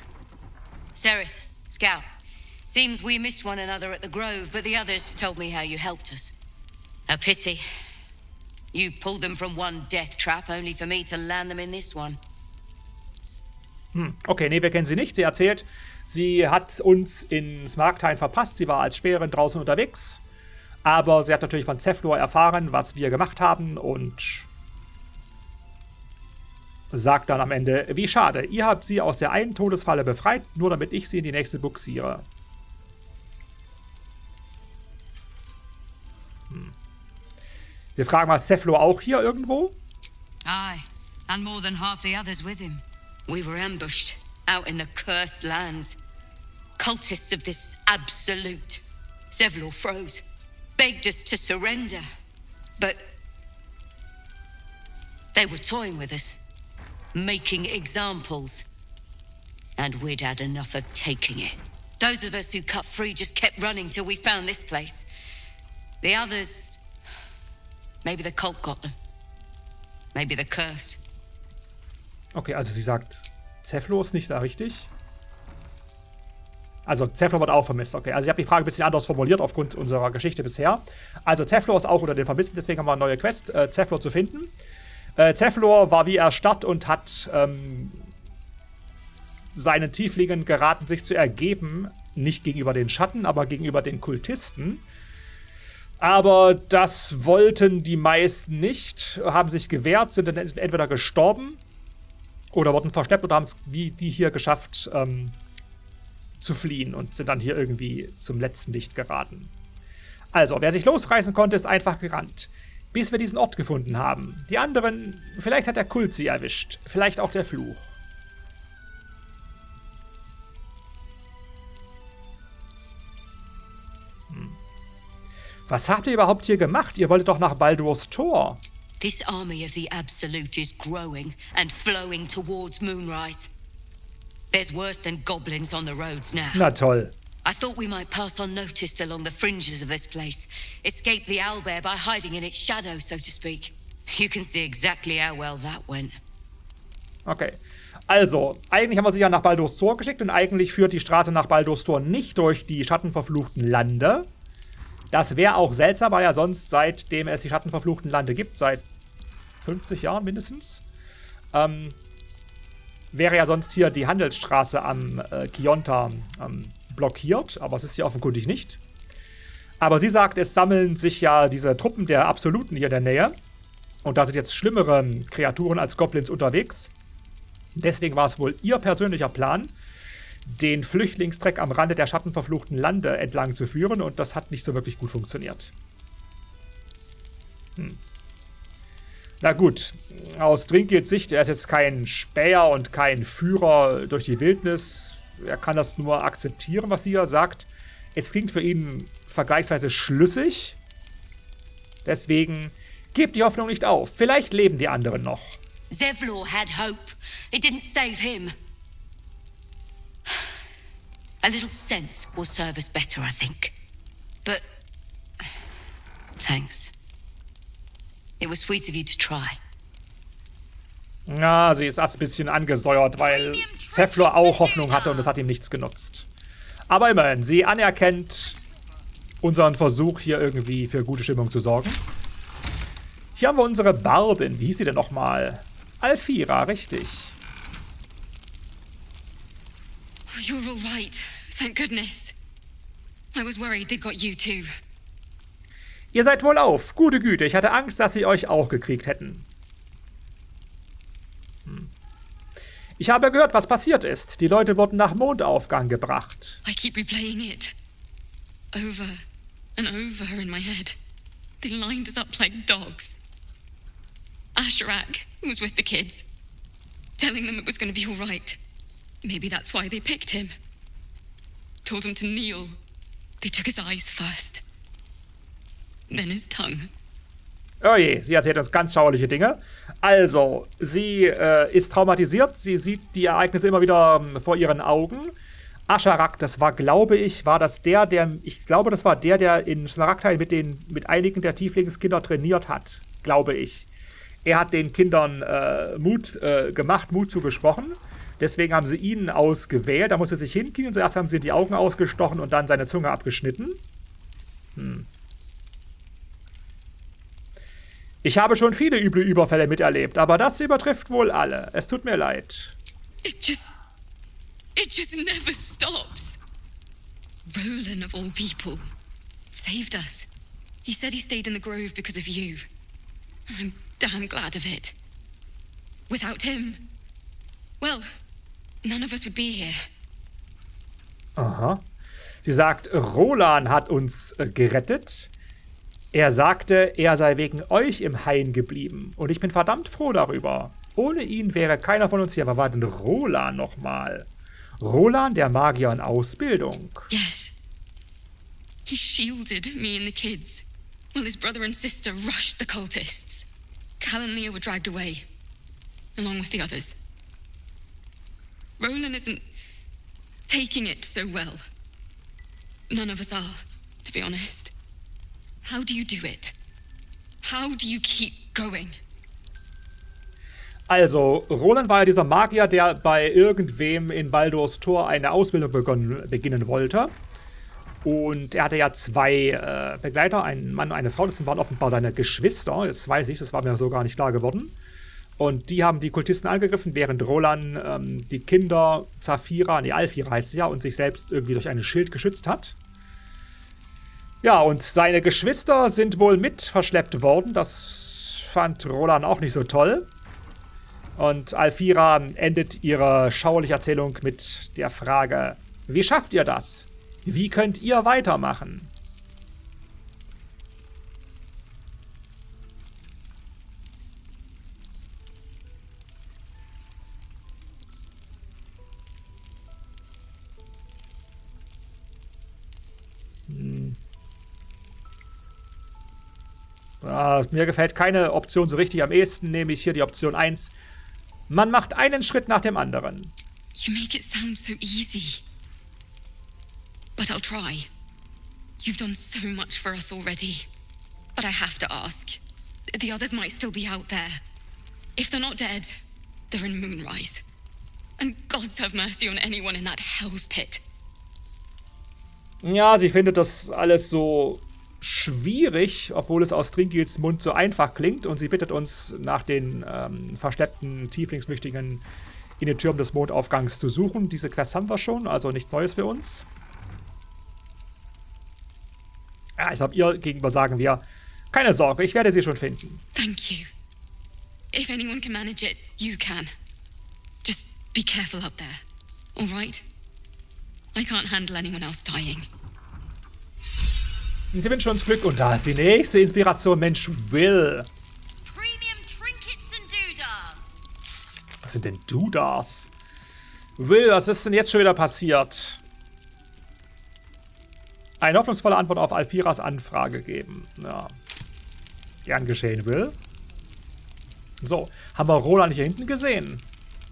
Ceres, Scout. Seems we missed one another at the Grove, but the others told me how you helped us. A pity. You pulled them from one death trap, only for me to land them in this one. Hm, okay, nee, wir kennen sie nicht. Sie erzählt, sie hat uns in Smaragdhain verpasst. Sie war als Späherin draußen unterwegs. Aber sie hat natürlich von Zeflor erfahren, was wir gemacht haben und sagt dann am Ende, wie schade, ihr habt sie aus der einen Todesfalle befreit, nur damit ich sie in die nächste buxiere. Wir fragen mal Ceflo auch hier irgendwo? Aye, and more than half the others with him. We were ambushed out in the cursed lands. Cultists of this absolute. Zevlor froze, begged us to surrender. But they were toying with us, making examples. And we'd had enough of taking it. Those of us who cut free just kept running till we found this place. The others. Maybe the cult got them. Maybe the curse. Okay, also sie sagt, Zeflo ist nicht da, richtig? Also Zeflo wird auch vermisst, okay. Also ich habe die Frage ein bisschen anders formuliert aufgrund unserer Geschichte bisher. Also Zeflor ist auch unter den Vermissten, deswegen haben wir eine neue Quest, äh, Zeflor zu finden. Äh, Zeflor war wie erstarrt und hat ähm, seinen Tieflingen geraten, sich zu ergeben. Nicht gegenüber den Schatten, aber gegenüber den Kultisten. Aber das wollten die meisten nicht, haben sich gewehrt, sind dann entweder gestorben oder wurden verschleppt oder haben es wie die hier geschafft ähm, zu fliehen und sind dann hier irgendwie zum letzten Licht geraten. Also, wer sich losreißen konnte, ist einfach gerannt. Bis wir diesen Ort gefunden haben. Die anderen, vielleicht hat der Kult sie erwischt. Vielleicht auch der Fluch. Was habt ihr überhaupt hier gemacht? Ihr wolltet doch nach Baldur's Tor. This army of the Absolute is growing and flowing towards Moonrise. There's worse than goblins on the roads now. Na toll. I thought we might pass unnoticed along the fringes of this place, escape the owlbear by hiding in its shadow, so to speak. You can see exactly how well that went. Okay. Also, eigentlich haben wir sie ja nach Baldur's Tor geschickt und eigentlich führt die Straße nach Baldur's Tor nicht durch die schattenverfluchten Lande. Das wäre auch seltsam, weil ja sonst seitdem es die schattenverfluchten Lande gibt, seit 50 Jahren mindestens, ähm, wäre ja sonst hier die Handelsstraße am äh, Kionta ähm, blockiert, aber es ist sie offenkundig nicht. Aber sie sagt, es sammeln sich ja diese Truppen der Absoluten hier in der Nähe. Und da sind jetzt schlimmere Kreaturen als Goblins unterwegs. Deswegen war es wohl ihr persönlicher Plan, den Flüchtlingstreck am Rande der schattenverfluchten Lande entlang zu führen. Und das hat nicht so wirklich gut funktioniert. Hm. Na gut, aus Drinkgilds Sicht, er ist jetzt kein Späher und kein Führer durch die Wildnis er kann das nur akzeptieren, was sie hier sagt. Es klingt für ihn vergleichsweise schlüssig. Deswegen gebt die Hoffnung nicht auf. Vielleicht leben die anderen noch. Zevlor had hope. It didn't save him. A little sense will serve us better, I think. But thanks. It was sweet of you to try. Ja, sie ist ein bisschen angesäuert, weil Zeflor auch Hoffnung hatte und es hat ihm nichts genutzt. Aber immerhin, sie anerkennt unseren Versuch, hier irgendwie für gute Stimmung zu sorgen. Hier haben wir unsere Bardin. Wie hieß sie denn nochmal? Alfira, richtig. You're all right. Thank goodness. I was worried they'd got you too. Ihr seid wohl auf. Gute Güte, ich hatte Angst, dass sie euch auch gekriegt hätten. Ich habe gehört, was passiert ist. Die Leute wurden nach Mondaufgang gebracht. I keep replaying it. Over and over in my head. They lined us up like dogs. Asherak was with the kids, telling them it was going to be all right. Maybe that's why they picked him. Told him to kneel. They took his eyes first, then his tongue. Oh je, sie erzählt uns ganz schauerliche Dinge. Also, sie äh, ist traumatisiert, sie sieht die Ereignisse immer wieder ähm, vor ihren Augen. Ascharak, das war, glaube ich, war das der, der, ich glaube, das war der, der in Smaragdheim mit, mit einigen der Tieflingskinder trainiert hat, glaube ich. Er hat den Kindern äh, Mut äh, gemacht, Mut zugesprochen. Deswegen haben sie ihn ausgewählt. Da musste er sich hinkriegen. Zuerst haben sie die Augen ausgestochen und dann seine Zunge abgeschnitten. Hm. Ich habe schon viele üble Überfälle miterlebt, aber das übertrifft wohl alle. Es tut mir leid. It just. It just never stops. Roland, of all people, saved us. He said he stayed in the grove because of you. I'm damn glad of it. Without him, well, none of us would be here. Aha. Sie sagt, Roland hat uns äh, gerettet. Er sagte, er sei wegen euch im Hain geblieben. Und ich bin verdammt froh darüber. Ohne ihn wäre keiner von uns hier. Wer war denn Roland nochmal? Roland, der Magier in Ausbildung. Yes. He shielded me and the kids, while his brother and sister rushed the cultists. Cal and Leah were dragged away, along with the others. Roland isn't taking it so well. None of us are, to be honest. How do you do it? How do you keep going? Also, Roland war ja dieser Magier, der bei irgendwem in Baldur's Tor eine Ausbildung begonnen, beginnen wollte. Und er hatte ja zwei äh, Begleiter, einen Mann und eine Frau. Das waren offenbar seine Geschwister. Das weiß ich, das war mir so gar nicht klar geworden. Und die haben die Kultisten angegriffen, während Roland ähm, die Kinder Zafira, nee, Alfira heißt sie ja, und sich selbst irgendwie durch ein Schild geschützt hat. Ja, und seine Geschwister sind wohl mit verschleppt worden. Das fand Roland auch nicht so toll. Und Alfira endet ihre schauerliche Erzählung mit der Frage, wie schafft ihr das? Wie könnt ihr weitermachen? Ah, mir gefällt keine Option so richtig. Am ehesten nehme ich hier die Option 1. Man macht einen Schritt nach dem anderen. You make it sound so easy. but I'll try. You've done so much for us already. But I have to ask. The others might still be out there. If they're not dead, they're in Moonrise. And gods have mercy on anyone in that hell's pit. Ja, sie findet das alles so schwierig, obwohl es aus Trinkils Mund so einfach klingt. Und sie bittet uns, nach den ähm, versteppten Tieflingsmüchtigen in den Türmen des Mondaufgangs zu suchen. Diese Quest haben wir schon, also nichts Neues für uns. Ja, ich glaube, ihr gegenüber sagen wir, keine Sorge, ich werde sie schon finden. Thank you. If anyone can manage it, you can. Just be careful up there, alright? I can't handle anyone else dying. Uns Glück. Und da ist die nächste Inspiration. Mensch, Will. Premium trinkets and doodahs. Was sind denn Dudas? Will, was ist denn jetzt schon wieder passiert? Eine hoffnungsvolle Antwort auf Alfiras Anfrage geben. Ja. Gern geschehen, Will. So, haben wir Roland hier hinten gesehen?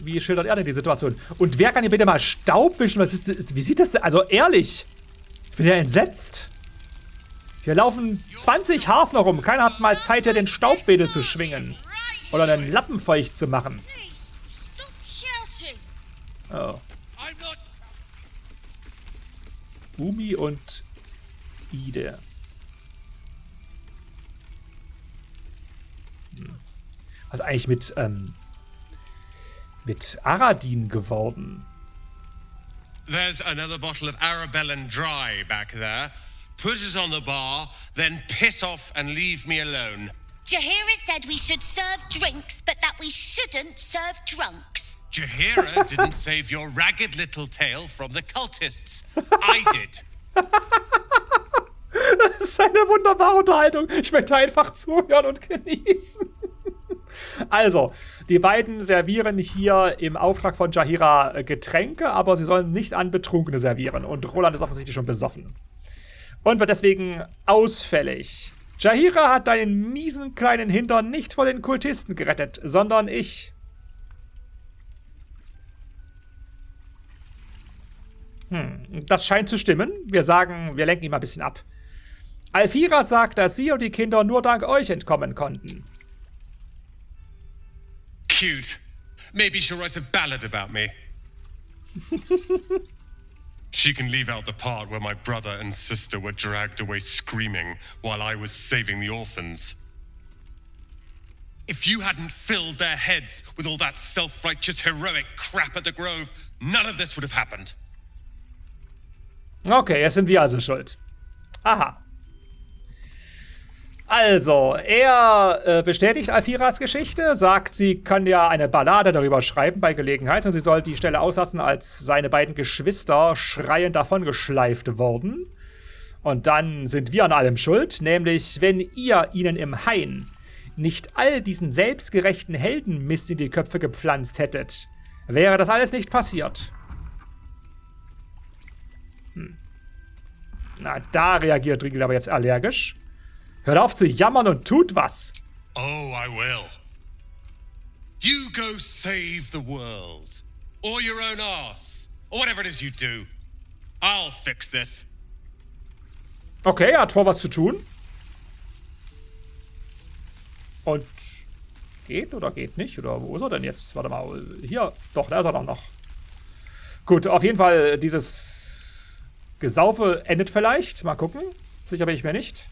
Wie schildert er denn die Situation? Und wer kann hier bitte mal Staub wischen? Was ist, ist, wie sieht das denn? Also ehrlich, ich bin ja entsetzt. Hier laufen 20 Hafner rum. Keiner hat mal Zeit, hier den Staubbedel zu schwingen. Oder einen Lappen feucht zu machen. Oh. Umi und Ide. Hm. Was eigentlich mit, ähm, mit Aradin geworden? There's another bottle of Arabellan Dry back there. Put it on the bar, then piss off and leave me alone. Jahira said we should serve drinks, but that we shouldn't serve drunks. Jahira didn't save your ragged little tail from the cultists. I did. Das ist eine wunderbare Unterhaltung. Ich möchte einfach zuhören und genießen. Also, die beiden servieren hier im Auftrag von Jahira äh, Getränke, aber sie sollen nicht an Betrunkene servieren. Und Roland ist offensichtlich schon besoffen. Und wird deswegen ausfällig. Jahira hat deinen miesen kleinen Hintern nicht vor den Kultisten gerettet, sondern ich. Hm, das scheint zu stimmen. Wir sagen, wir lenken ihn mal ein bisschen ab. Alfira sagt, dass sie und die Kinder nur dank euch entkommen konnten. Cute. Maybe she'll write a ballad about me. she can leave out the part where my brother and sister were dragged away screaming while I was saving the orphans. If you hadn't filled their heads with all that self righteous, heroic crap at the Grove, none of this would have happened. Okay, jetzt sind wir also schuld. Aha. Also, er äh, bestätigt Alfiras Geschichte, sagt, sie kann ja eine Ballade darüber schreiben bei Gelegenheit und sie soll die Stelle auslassen, als seine beiden Geschwister schreiend davongeschleift wurden. Und dann sind wir an allem schuld, nämlich wenn ihr ihnen im Hain nicht all diesen selbstgerechten Heldenmist in die Köpfe gepflanzt hättet, wäre das alles nicht passiert. Hm. Na, da reagiert Riegel aber jetzt allergisch. Hört auf zu jammern und tut was. Oh, I will. You go save the world. Or your own ass. Or whatever it is you do. I'll fix this. Okay, er hat vor, was zu tun. Und geht oder geht nicht? Oder wo ist er denn jetzt? Warte mal. Hier. Doch, da ist er doch noch. Gut, auf jeden Fall, dieses Gesaufe endet vielleicht. Mal gucken. Sicher bin ich mir nicht.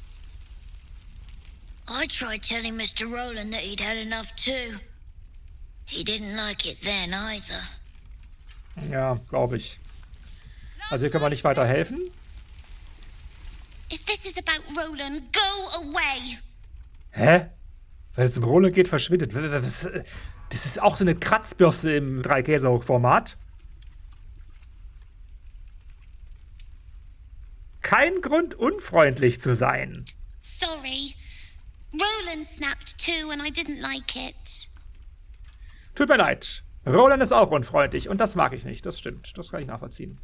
I tried telling Mr. Rowland that he'd had enough too. He didn't like it then either. Ja, glaube ich. Also hier können wir nicht weiter helfen. If this is about Roland, go away! Hä? Wenn es um Roland geht, verschwindet. Was- Das ist auch so eine Kratzbürste im 3-Käse-Format. Kein Grund, unfreundlich zu sein. Sorry. Roland snapped too and I didn't like it. Tut mir leid. Roland ist auch unfreundlich und das mag ich nicht. Das stimmt. Das kann ich nachvollziehen.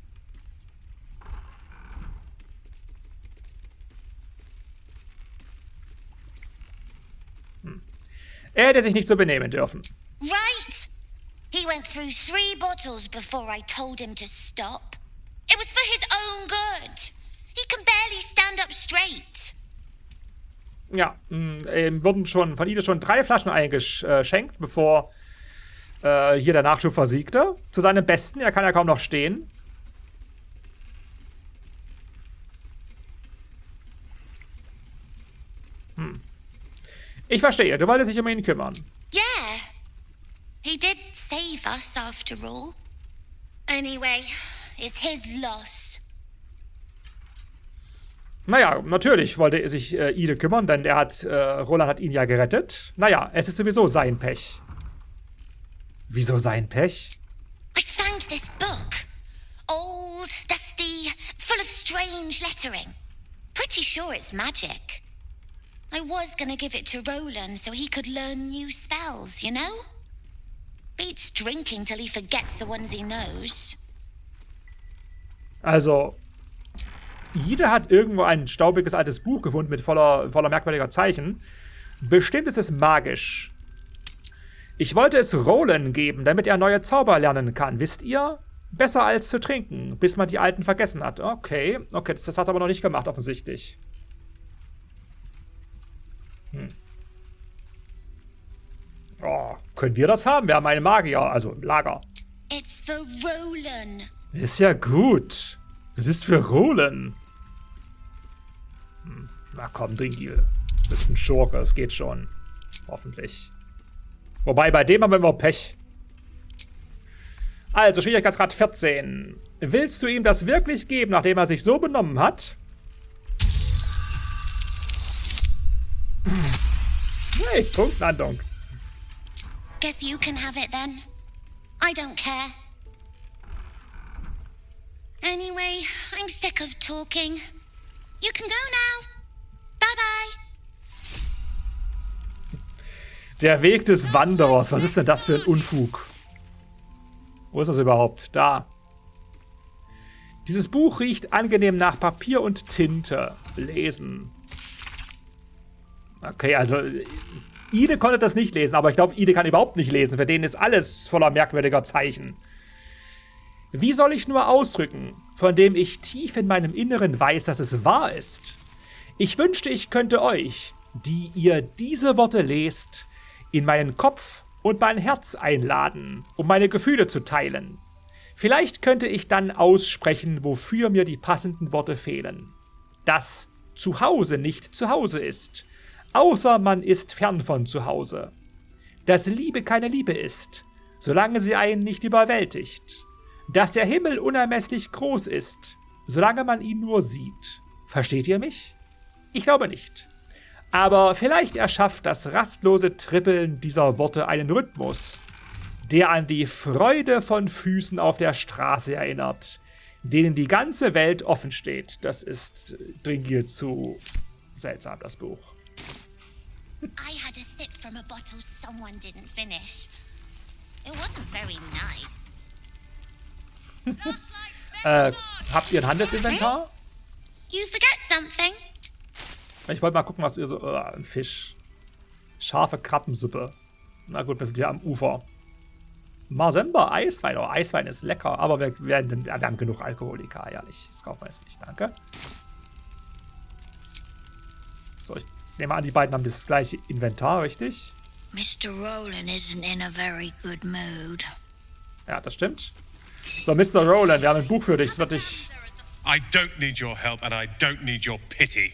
Hm. Er hätte sich nicht so benehmen dürfen. Right? He went through three bottles before I told him to stop. It was for his own good. He can barely stand up straight. Ja, mh, ähm, wurden schon von Ide schon drei Flaschen eingeschenkt, bevor äh, hier der Nachschub versiegte. Zu seinem Besten, er kann ja kaum noch stehen. Hm. Ich verstehe, du wolltest dich um ihn kümmern. Yeah. He did save us after all. Anyway, it's his loss. Naja, natürlich wollte er sich äh, Ide kümmern, denn er hat, äh, Roland hat ihn ja gerettet. Naja, es ist sowieso sein Pech. Wieso sein Pech? I found this book. Old, dusty, full of strange lettering. Pretty sure it's magic. I was gonna give it to Roland so he could learn new spells, you know? Beats drinking till he forgets the ones he knows. Also, Ide hat irgendwo ein staubiges altes Buch gefunden mit voller, voller merkwürdiger Zeichen. Bestimmt ist es magisch. Ich wollte es Roland geben, damit er neue Zauber lernen kann, wisst ihr? Besser als zu trinken, bis man die alten vergessen hat. Okay, okay, das, das hat er aber noch nicht gemacht, offensichtlich. Hm. Oh, können wir das haben? Wir haben einen Magier, also im Lager. It's for Roland. Ist ja gut. Es ist für Roland. Hm. Na komm, Dringil. Bist ein Schurke, es geht schon. Hoffentlich. Wobei, bei dem haben wir immer Pech. Also, Schwierigkeitsgrad 14. Willst du ihm das wirklich geben, nachdem er sich so benommen hat? Hey, Punktlandung. Guess you can have it then. I don't care. Anyway, I'm sick of talking. You can go now. Bye bye. Der Weg des Wanderers. Was ist denn das für ein Unfug? Wo ist das überhaupt? Da. Dieses Buch riecht angenehm nach Papier und Tinte. Lesen. Okay, also Ide konnte das nicht lesen, aber ich glaube, Ide kann überhaupt nicht lesen. Für den ist alles voller merkwürdiger Zeichen. Wie soll ich nur ausdrücken, von dem ich tief in meinem Inneren weiß, dass es wahr ist? Ich wünschte, ich könnte euch, die ihr diese Worte lest, in meinen Kopf und mein Herz einladen, um meine Gefühle zu teilen. Vielleicht könnte ich dann aussprechen, wofür mir die passenden Worte fehlen. Dass zu Hause nicht zu Hause ist, außer man ist fern von zu Hause. Dass Liebe keine Liebe ist, solange sie einen nicht überwältigt. Dass der Himmel unermesslich groß ist, solange man ihn nur sieht. Versteht ihr mich? Ich glaube nicht. Aber vielleicht erschafft das rastlose Trippeln dieser Worte einen Rhythmus, der an die Freude von Füßen auf der Straße erinnert, denen die ganze Welt offen steht. Das ist dringend zu seltsam, das Buch. I had a sip from a bottle someone didn't finish. It wasn't very nice. Äh, habt ihr ein Handelsinventar? You forget something? Ich wollte mal gucken, was ihr so. Äh, ein Fisch. Scharfe Krabbensuppe. Na gut, wir sind hier am Ufer. Marsember, Eiswein. Oh, Eiswein ist lecker, aber wir, wir, wir haben genug Alkoholiker, ehrlich. Das kaufen wir jetzt nicht, danke. So, ich nehme an, die beiden haben das gleiche Inventar, richtig? Mr. Roland isn't in a very good mood. Ja, das stimmt. So, Mr. Roland, wir haben ein Buch für dich. Das wird dich. I don't need your help and I don't need your pity.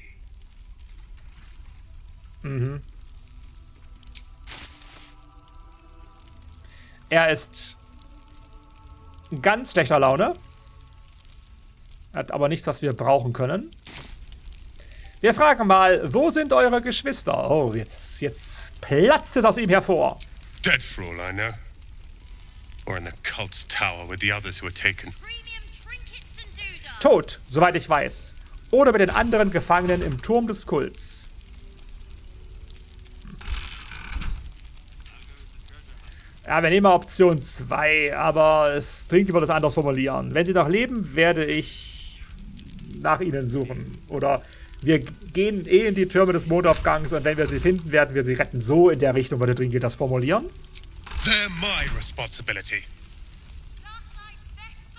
Mhm. Er ist ganz schlechter Laune. Hat aber nichts, was wir brauchen können. Wir fragen mal, wo sind eure Geschwister? Oh, jetzt, jetzt platzt es aus ihm hervor. Dead for all I know. Or in the cult's tower with the others who were taken. Tot, soweit ich weiß. Oder mit den anderen Gefangenen im Turm des Kults. Ja, wir nehmen mal Option 2, aber es dringend über das anders formulieren. Wenn sie noch leben, werde ich nach ihnen suchen. Oder wir gehen eh in die Türme des Mondaufgangs und wenn wir sie finden, werden wir sie retten. So in der Richtung würde Dringend das formulieren. They're my responsibility.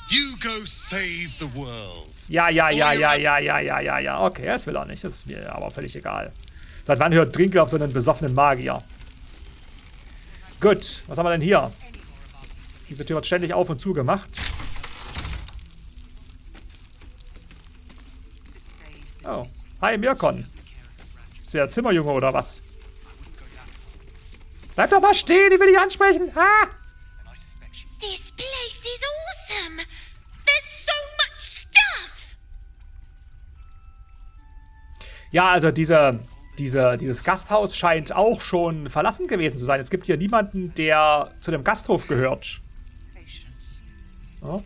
You go save the world. Ja, ja, ja, ja, ja, ja, ja, ja, ja. Okay, das will er nicht. Das ist mir aber völlig egal. Seit wann hört Trinke auf so einen besoffenen Magier? Gut, was haben wir denn hier? Diese Tür wird ständig auf und zu gemacht. Oh. Hi, Mirkon. Ist der Zimmerjunge oder was? Bleib doch mal stehen, ich will dich ansprechen. Ah! This place is awesome. There's so much stuff. Ja, also diese, diese, dieses Gasthaus scheint auch schon verlassen gewesen zu sein. Es gibt hier niemanden, der zu dem Gasthof gehört. Oh.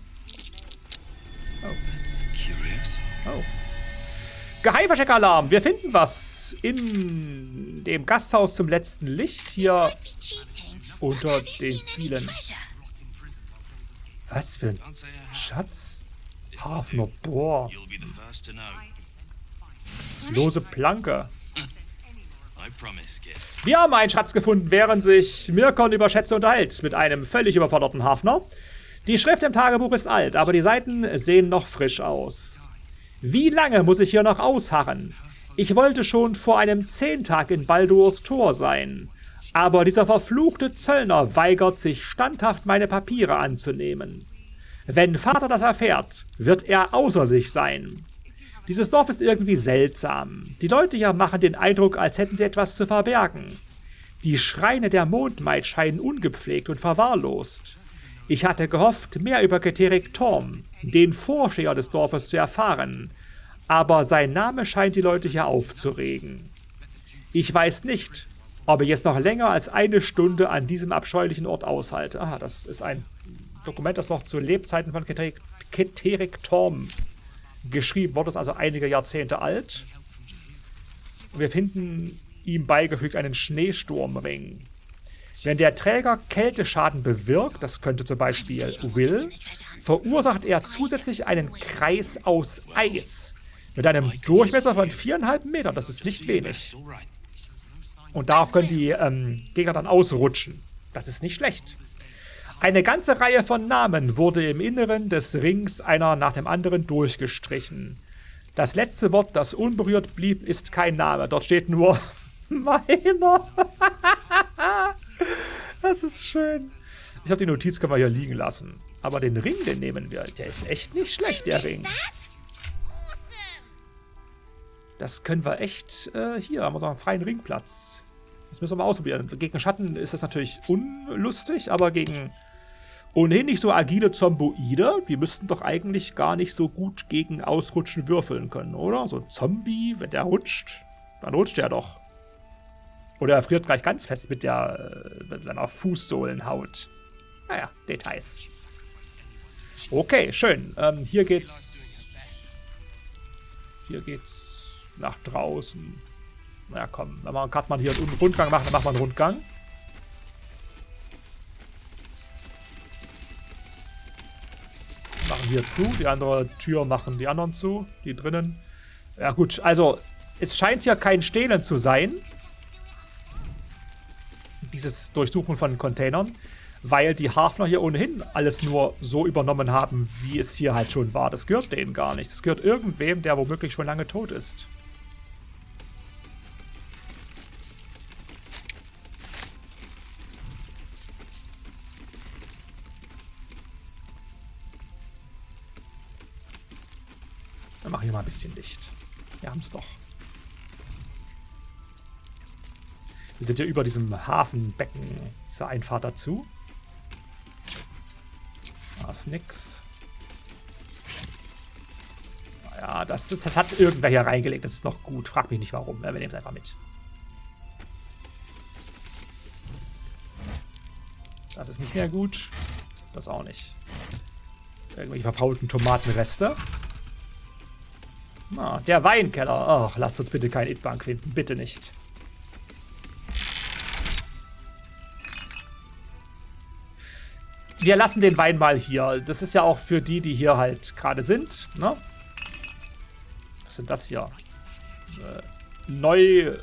Oh. Geheimversteckalarm. Wir finden was in dem Gasthaus zum letzten Licht hier unter den vielen. Was für ein Schatz? Hafner know. Lose Planke. Wir haben einen Schatz gefunden, während sich Mirkon über Schätze unterhält mit einem völlig überforderten Hafner. Die Schrift im Tagebuch ist alt, aber die Seiten sehen noch frisch aus. Wie lange muss ich hier noch ausharren? Ich wollte schon vor einem Zehntag in Baldurs Tor sein. Aber dieser verfluchte Zöllner weigert sich standhaft, meine Papiere anzunehmen. Wenn Vater das erfährt, wird er außer sich sein. Dieses Dorf ist irgendwie seltsam. Die Leute hier machen den Eindruck, als hätten sie etwas zu verbergen. Die Schreine der Mondmaid scheinen ungepflegt und verwahrlost. Ich hatte gehofft, mehr über Geterik Torm, den Vorsteher des Dorfes, zu erfahren, aber sein Name scheint die Leute hier aufzuregen. Ich weiß nicht, ob ich jetzt noch länger als eine Stunde an diesem abscheulichen Ort aushalte. Aha, das ist ein Dokument, das noch zu Lebzeiten von Keterik, Torm geschrieben wurde, ist also einige Jahrzehnte alt. Wir finden ihm beigefügt einen Schneesturmring. Wenn der Träger Kälteschaden bewirkt, das könnte zum Beispiel Will, verursacht er zusätzlich einen Kreis aus Eis mit einem Durchmesser von viereinhalb Metern. Das ist nicht wenig. Und darauf können die ähm, Gegner dann ausrutschen. Das ist nicht schlecht. Eine ganze Reihe von Namen wurde im Inneren des Rings einer nach dem anderen durchgestrichen. Das letzte Wort, das unberührt blieb, ist kein Name. Dort steht nur meiner. das ist schön. Ich glaube, die Notiz können wir hier liegen lassen. Aber den Ring, den nehmen wir. Der ist echt nicht schlecht, der Ring. That? Awesome. Das können wir echt. Äh, hier haben wir noch einen freien Ringplatz. Das müssen wir mal ausprobieren. Gegen Schatten ist das natürlich unlustig, aber gegen ohnehin nicht so agile Zomboide, die müssten doch eigentlich gar nicht so gut gegen Ausrutschen würfeln können, oder? So ein Zombie, wenn der rutscht, dann rutscht er doch. Oder er friert gleich ganz fest mit, der, äh, mit seiner Fußsohlenhaut. Naja, Details. Okay, schön. Ähm, hier geht's. Hier geht's nach draußen. Na ja, komm, wenn wir gerade mal hier einen Rundgang machen, dann machen wir einen Rundgang. Machen hier zu, die andere Tür machen die anderen zu, die drinnen. Ja gut, also es scheint hier kein Stehlen zu sein. Dieses Durchsuchen von Containern, weil die Hafner hier ohnehin alles nur so übernommen haben, wie es hier halt schon war. Das gehört denen gar nicht. Das gehört irgendwem, der womöglich schon lange tot ist. Dann mache ich mal ein bisschen Licht. Wir haben es doch. Wir sind ja über diesem Hafenbecken, dieser Einfahrt dazu. Da ist nix. Ja, das, das, das hat irgendwer hier reingelegt. Das ist noch gut. Frag mich nicht warum. Ja, wir nehmen es einfach mit. Das ist nicht mehr gut. Das auch nicht. Irgendwelche verfaulten Tomatenreste. Ah, der Weinkeller. Ach, lasst uns bitte kein Itbank finden. Bitte nicht. Wir lassen den Wein mal hier. Das ist ja auch für die, die hier halt gerade sind. Ne? Was sind das hier? Äh, neu,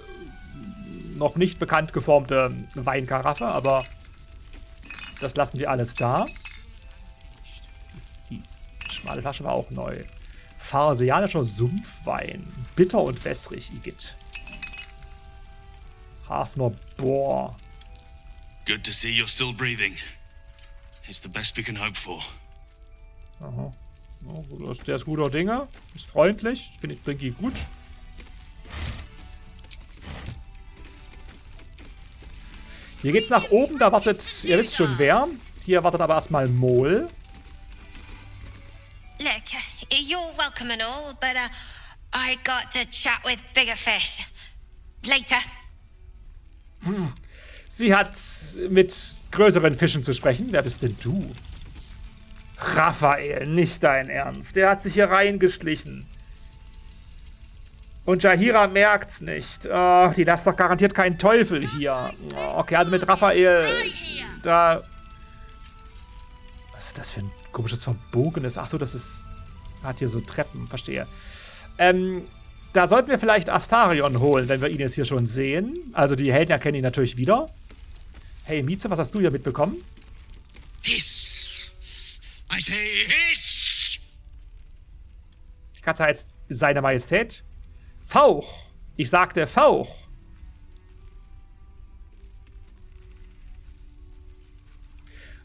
noch nicht bekannt geformte Weinkaraffe, aber das lassen wir alles da. Die Schmale Flasche war auch neu. Pharsianischer Sumpfwein. Bitter und wässrig, Igitt. Hafner Bohr. Good to see you're still breathing. It's the best we can hope for. Aha. Der ist guter Dinge. Ist freundlich. Finde ich, ich gut. Hier geht's nach oben. Da wartet, ihr wisst schon wer. Hier wartet aber erstmal Mol. You're welcome and all, but uh, I got to chat with bigger fish. Later. Hm. Sie hat mit größeren Fischen zu sprechen. Wer bist denn du? Raphael, nicht dein Ernst. Der hat sich hier reingeschlichen. Und Jahira merkt's nicht. Oh, die lässt doch garantiert keinen Teufel hier. Oh, okay, also mit Raphael. Da. Was ist das für ein komisches verbogenes? Achso, das ist. Hat hier so Treppen, verstehe. Ähm, da sollten wir vielleicht Astarion holen, wenn wir ihn jetzt hier schon sehen. Also die Helden erkennen ihn natürlich wieder. Hey Mieze, was hast du hier mitbekommen? Hiss! I say hiss! Die Katze heißt Seine Majestät. Fauch! Ich sagte Fauch!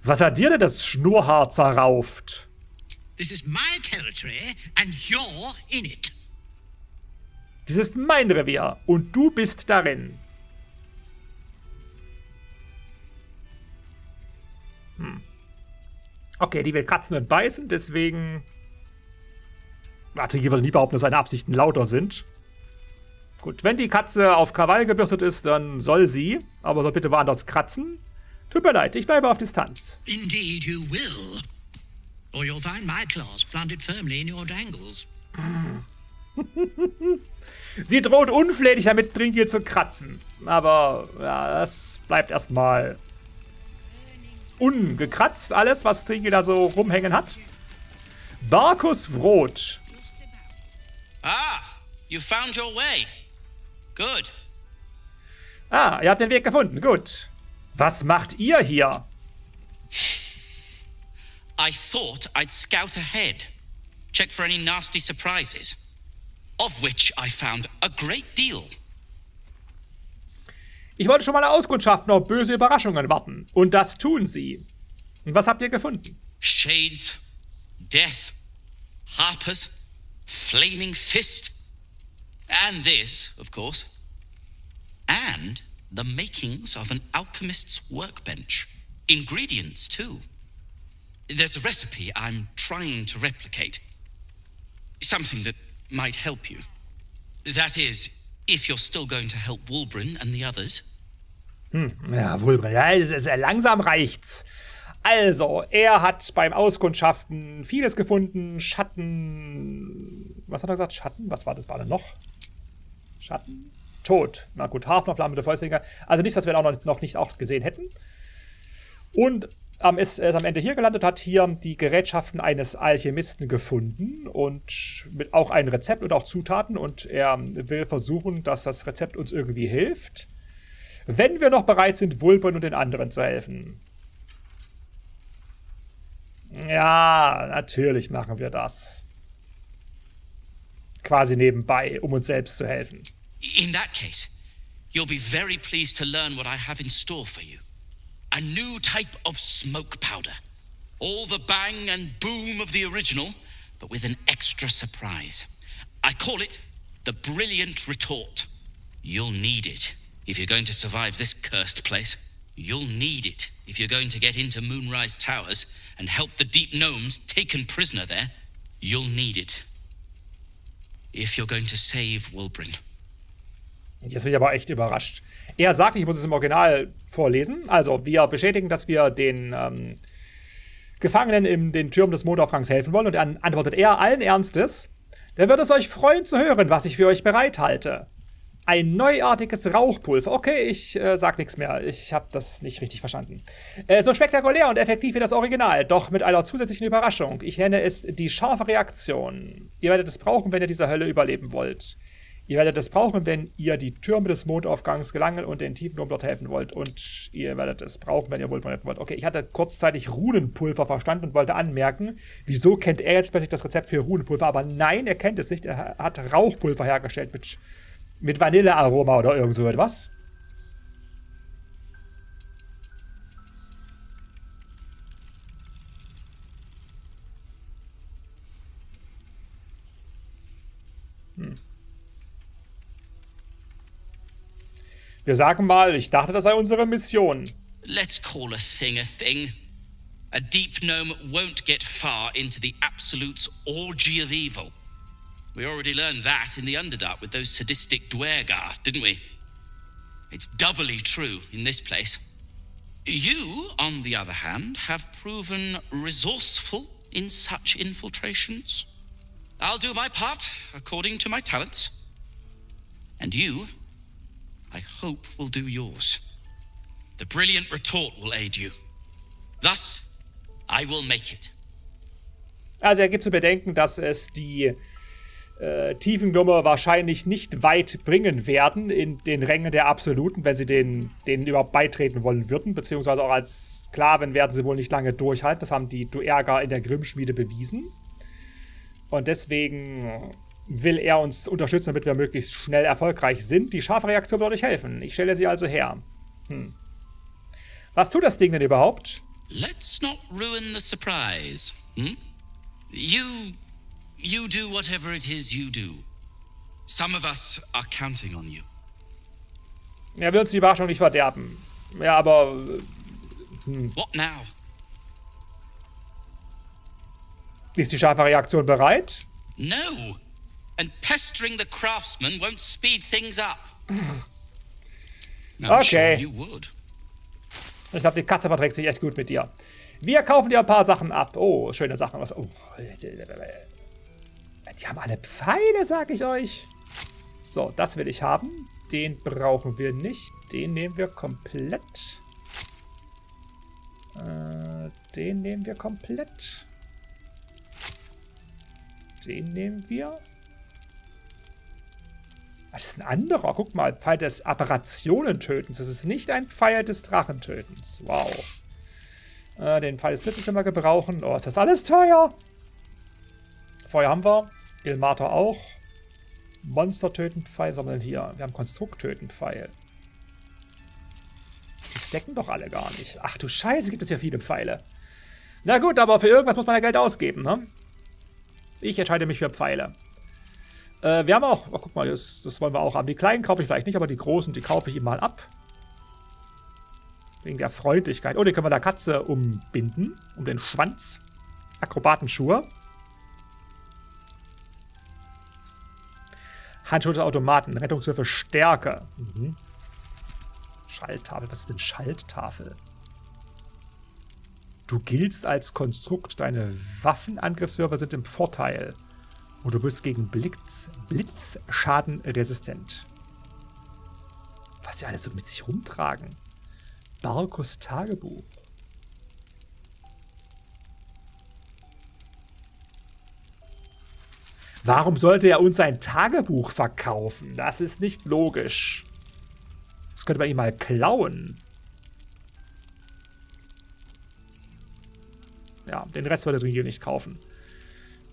Was hat dir denn das Schnurrhaar zerrauft? This is my territory and you're in it. Dies ist mein Revier und du bist darin. Hm. Okay, die will kratzen und beißen, deswegen. Warte, hier würde nie behaupten, dass seine Absichten lauter sind. Gut, wenn die Katze auf Krawall gebürstet ist, dann soll sie, aber soll bitte woanders kratzen. Tut mir leid, ich bleibe auf Distanz. Indeed you will. Or you'll find my claws planted firmly in your dangles. sie droht unflätig damit, Trinkgel zu kratzen. Aber ja, das bleibt erstmal ungekratzt, alles, was Trinkgel da so rumhängen hat. Barkus Vrot. Ah, you found your way. Good. Ah, ihr habt den Weg gefunden. Gut. Was macht ihr hier? I thought I'd scout ahead, check for any nasty surprises, of which I found a great deal. Ich wollte schon mal auskundschaften, ob böse Überraschungen warten. Und das tun sie. Und was habt ihr gefunden? Shades, Death, Harpers, Flaming Fist, and this, of course. And the makings of an alchemist's workbench. Ingredients, too. There's a recipe I'm trying to replicate. Something that might help you. That is, if you're still going to help Wulbrin and the others. Hm, ja, Wulbrin. Ja, es ist, langsam reicht's. Also, er hat beim Auskundschaften vieles gefunden. Schatten. Was hat er gesagt? Schatten? Was war das? Denn noch? Schatten? Tod. Na gut, Hafner, flammende Fäustlinge. Also nichts, das wir auch noch, noch nicht auch gesehen hätten. Und ähm, ist, ist am Ende hier gelandet, hat hier die Gerätschaften eines Alchemisten gefunden und mit auch ein Rezept und auch Zutaten. Und er will versuchen, dass das Rezept uns irgendwie hilft. Wenn wir noch bereit sind, Wulpen und den anderen zu helfen. Ja, natürlich machen wir das. Quasi nebenbei, um uns selbst zu helfen. In that case, you'll be very pleased to learn what I have in store for you. A new type of smoke powder. All the bang and boom of the original, but with an extra surprise. I call it the Brilliant Retort. You'll need it if you're going to survive this cursed place. You'll need it if you're going to get into Moonrise Towers and help the Deep Gnomes taken prisoner there. You'll need it if you're going to save Wulbrin. Jetzt bin ich aber echt überrascht. Er sagt, ich muss es im Original vorlesen. Also, wir bestätigen, dass wir den ähm, Gefangenen in den Türmen des Mondaufrangs helfen wollen. Und dann antwortet er allen Ernstes, dann wird es euch freuen zu hören, was ich für euch bereithalte. Ein neuartiges Rauchpulver. Okay, ich äh, sag nichts mehr. Ich habe das nicht richtig verstanden. Äh, so spektakulär und effektiv wie das Original, doch mit einer zusätzlichen Überraschung. Ich nenne es die scharfe Reaktion. Ihr werdet es brauchen, wenn ihr diese Hölle überleben wollt. Ihr werdet es brauchen, wenn ihr die Türme des Mondaufgangs gelangen und den Tiefendom dort helfen wollt. Und ihr werdet es brauchen, wenn ihr Vulpon retten wollt. Okay, ich hatte kurzzeitig Runenpulver verstanden und wollte anmerken, wieso kennt er jetzt plötzlich das Rezept für Runenpulver? Aber nein, er kennt es nicht. Er hat Rauchpulver hergestellt mit, mit Vanillearoma oder irgend so etwas. Wir sagen mal, ich dachte, das sei unsere Mission. Let's call a thing a thing. A deep gnome won't get far into the Absolute's orgy of evil. We already learned that in the Underdark with those sadistic Dwergar, didn't we? It's doubly true in this place. You, on the other hand, have proven resourceful in such infiltrations. I'll do my part according to my talents. And you, I hope, will do yours. The brilliant retort will aid you. Thus, I will make it. Also er gibt zu bedenken, dass es die äh, Tiefengummer wahrscheinlich nicht weit bringen werden in den Rängen der Absoluten, wenn sie den, denen überhaupt beitreten wollen würden, beziehungsweise auch als Sklaven werden sie wohl nicht lange durchhalten. Das haben die Duergar in der Grimmschmiede bewiesen. Und deswegen will er uns unterstützen, damit wir möglichst schnell erfolgreich sind. Die scharfe Reaktion wird euch helfen. Ich stelle sie also her. Hm. Was tut das Ding denn überhaupt? Let's not ruin the surprise. Hm? You. You do whatever it is you do. Some of us are counting on you. Er will uns die Überraschung nicht verderben. Ja, aber. Hm. What now? Ist die scharfe Reaktion bereit? No. And pestering the craftsman won't speed things up. okay. Ich glaube, die Katze verträgt sich echt gut mit dir. Wir kaufen dir ein paar Sachen ab. Oh, schöne Sachen. Was, oh. Die haben alle Pfeile, sag ich euch. So, das will ich haben. Den brauchen wir nicht. Den nehmen wir komplett. Äh, den nehmen wir komplett. Den nehmen wir. Das ist ein anderer. Guck mal, Pfeil des Apparationentötens. Das ist nicht ein Pfeil des Drachentötens. Wow. Äh, den Pfeil des Blitzes können wir gebrauchen. Oh, ist das alles teuer. Feuer haben wir. Ilmater auch. Monster töten Pfeil. Was haben wir denn hier? Wir haben Konstrukt töten Pfeil. Die stacken doch alle gar nicht. Ach du Scheiße, gibt es ja viele Pfeile. Na gut, aber für irgendwas muss man ja Geld ausgeben, ne? Ich entscheide mich für Pfeile. Äh, wir haben auch, oh, guck mal, das, das wollen wir auch haben. Die kleinen kaufe ich vielleicht nicht, aber die großen, die kaufe ich ihm mal ab. Wegen der Freundlichkeit. Oh, die können wir der Katze umbinden. Um den Schwanz. Akrobatenschuhe. Handschuhe des Automaten. Rettungswürfe Stärke. Mhm. Schalttafel. Was ist denn Schalttafel? Du giltst als Konstrukt. Deine Waffenangriffswürfe sind im Vorteil. Und du bist gegen Blitz, Blitzschaden resistent. Was sie alles so mit sich rumtragen. Barkos Tagebuch. Warum sollte er uns ein Tagebuch verkaufen? Das ist nicht logisch. Das könnte man ihm mal klauen. Ja, den Rest würde Rio nicht kaufen.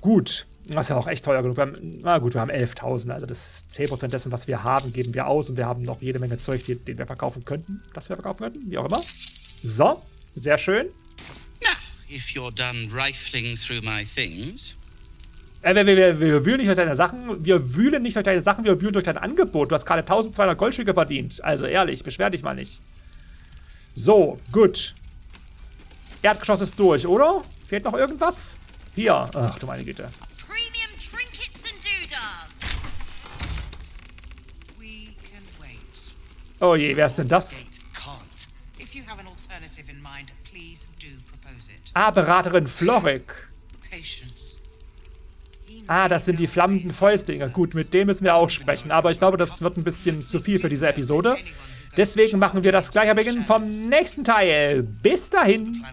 Gut. Das ist ja auch echt teuer genug. Wir haben, na gut, wir haben 11.000. Also das ist 10% dessen, was wir haben, geben wir aus. Und wir haben noch jede Menge Zeug, die, den wir verkaufen könnten. Das wir verkaufen könnten, wie auch immer. So, sehr schön. Now, if you're done rifling through my things... Äh, wir, wir, wir, wühlen nicht durch deine Sachen. Wir wühlen nicht durch deine Sachen, wir wühlen durch dein Angebot. Du hast gerade 1200 Goldstücke verdient. Also ehrlich, beschwer dich mal nicht. So, gut. Erdgeschoss ist durch, oder? Fehlt noch irgendwas? Hier. Ach du meine Güte. Oh je, wer ist denn das? Ah, Beraterin Florik. Ah, das sind die flammenden Fäustlinge. Gut, mit denen müssen wir auch sprechen. Aber ich glaube, das wird ein bisschen zu viel für diese Episode. Deswegen machen wir das gleich am Beginn vom nächsten Teil. Bis dahin.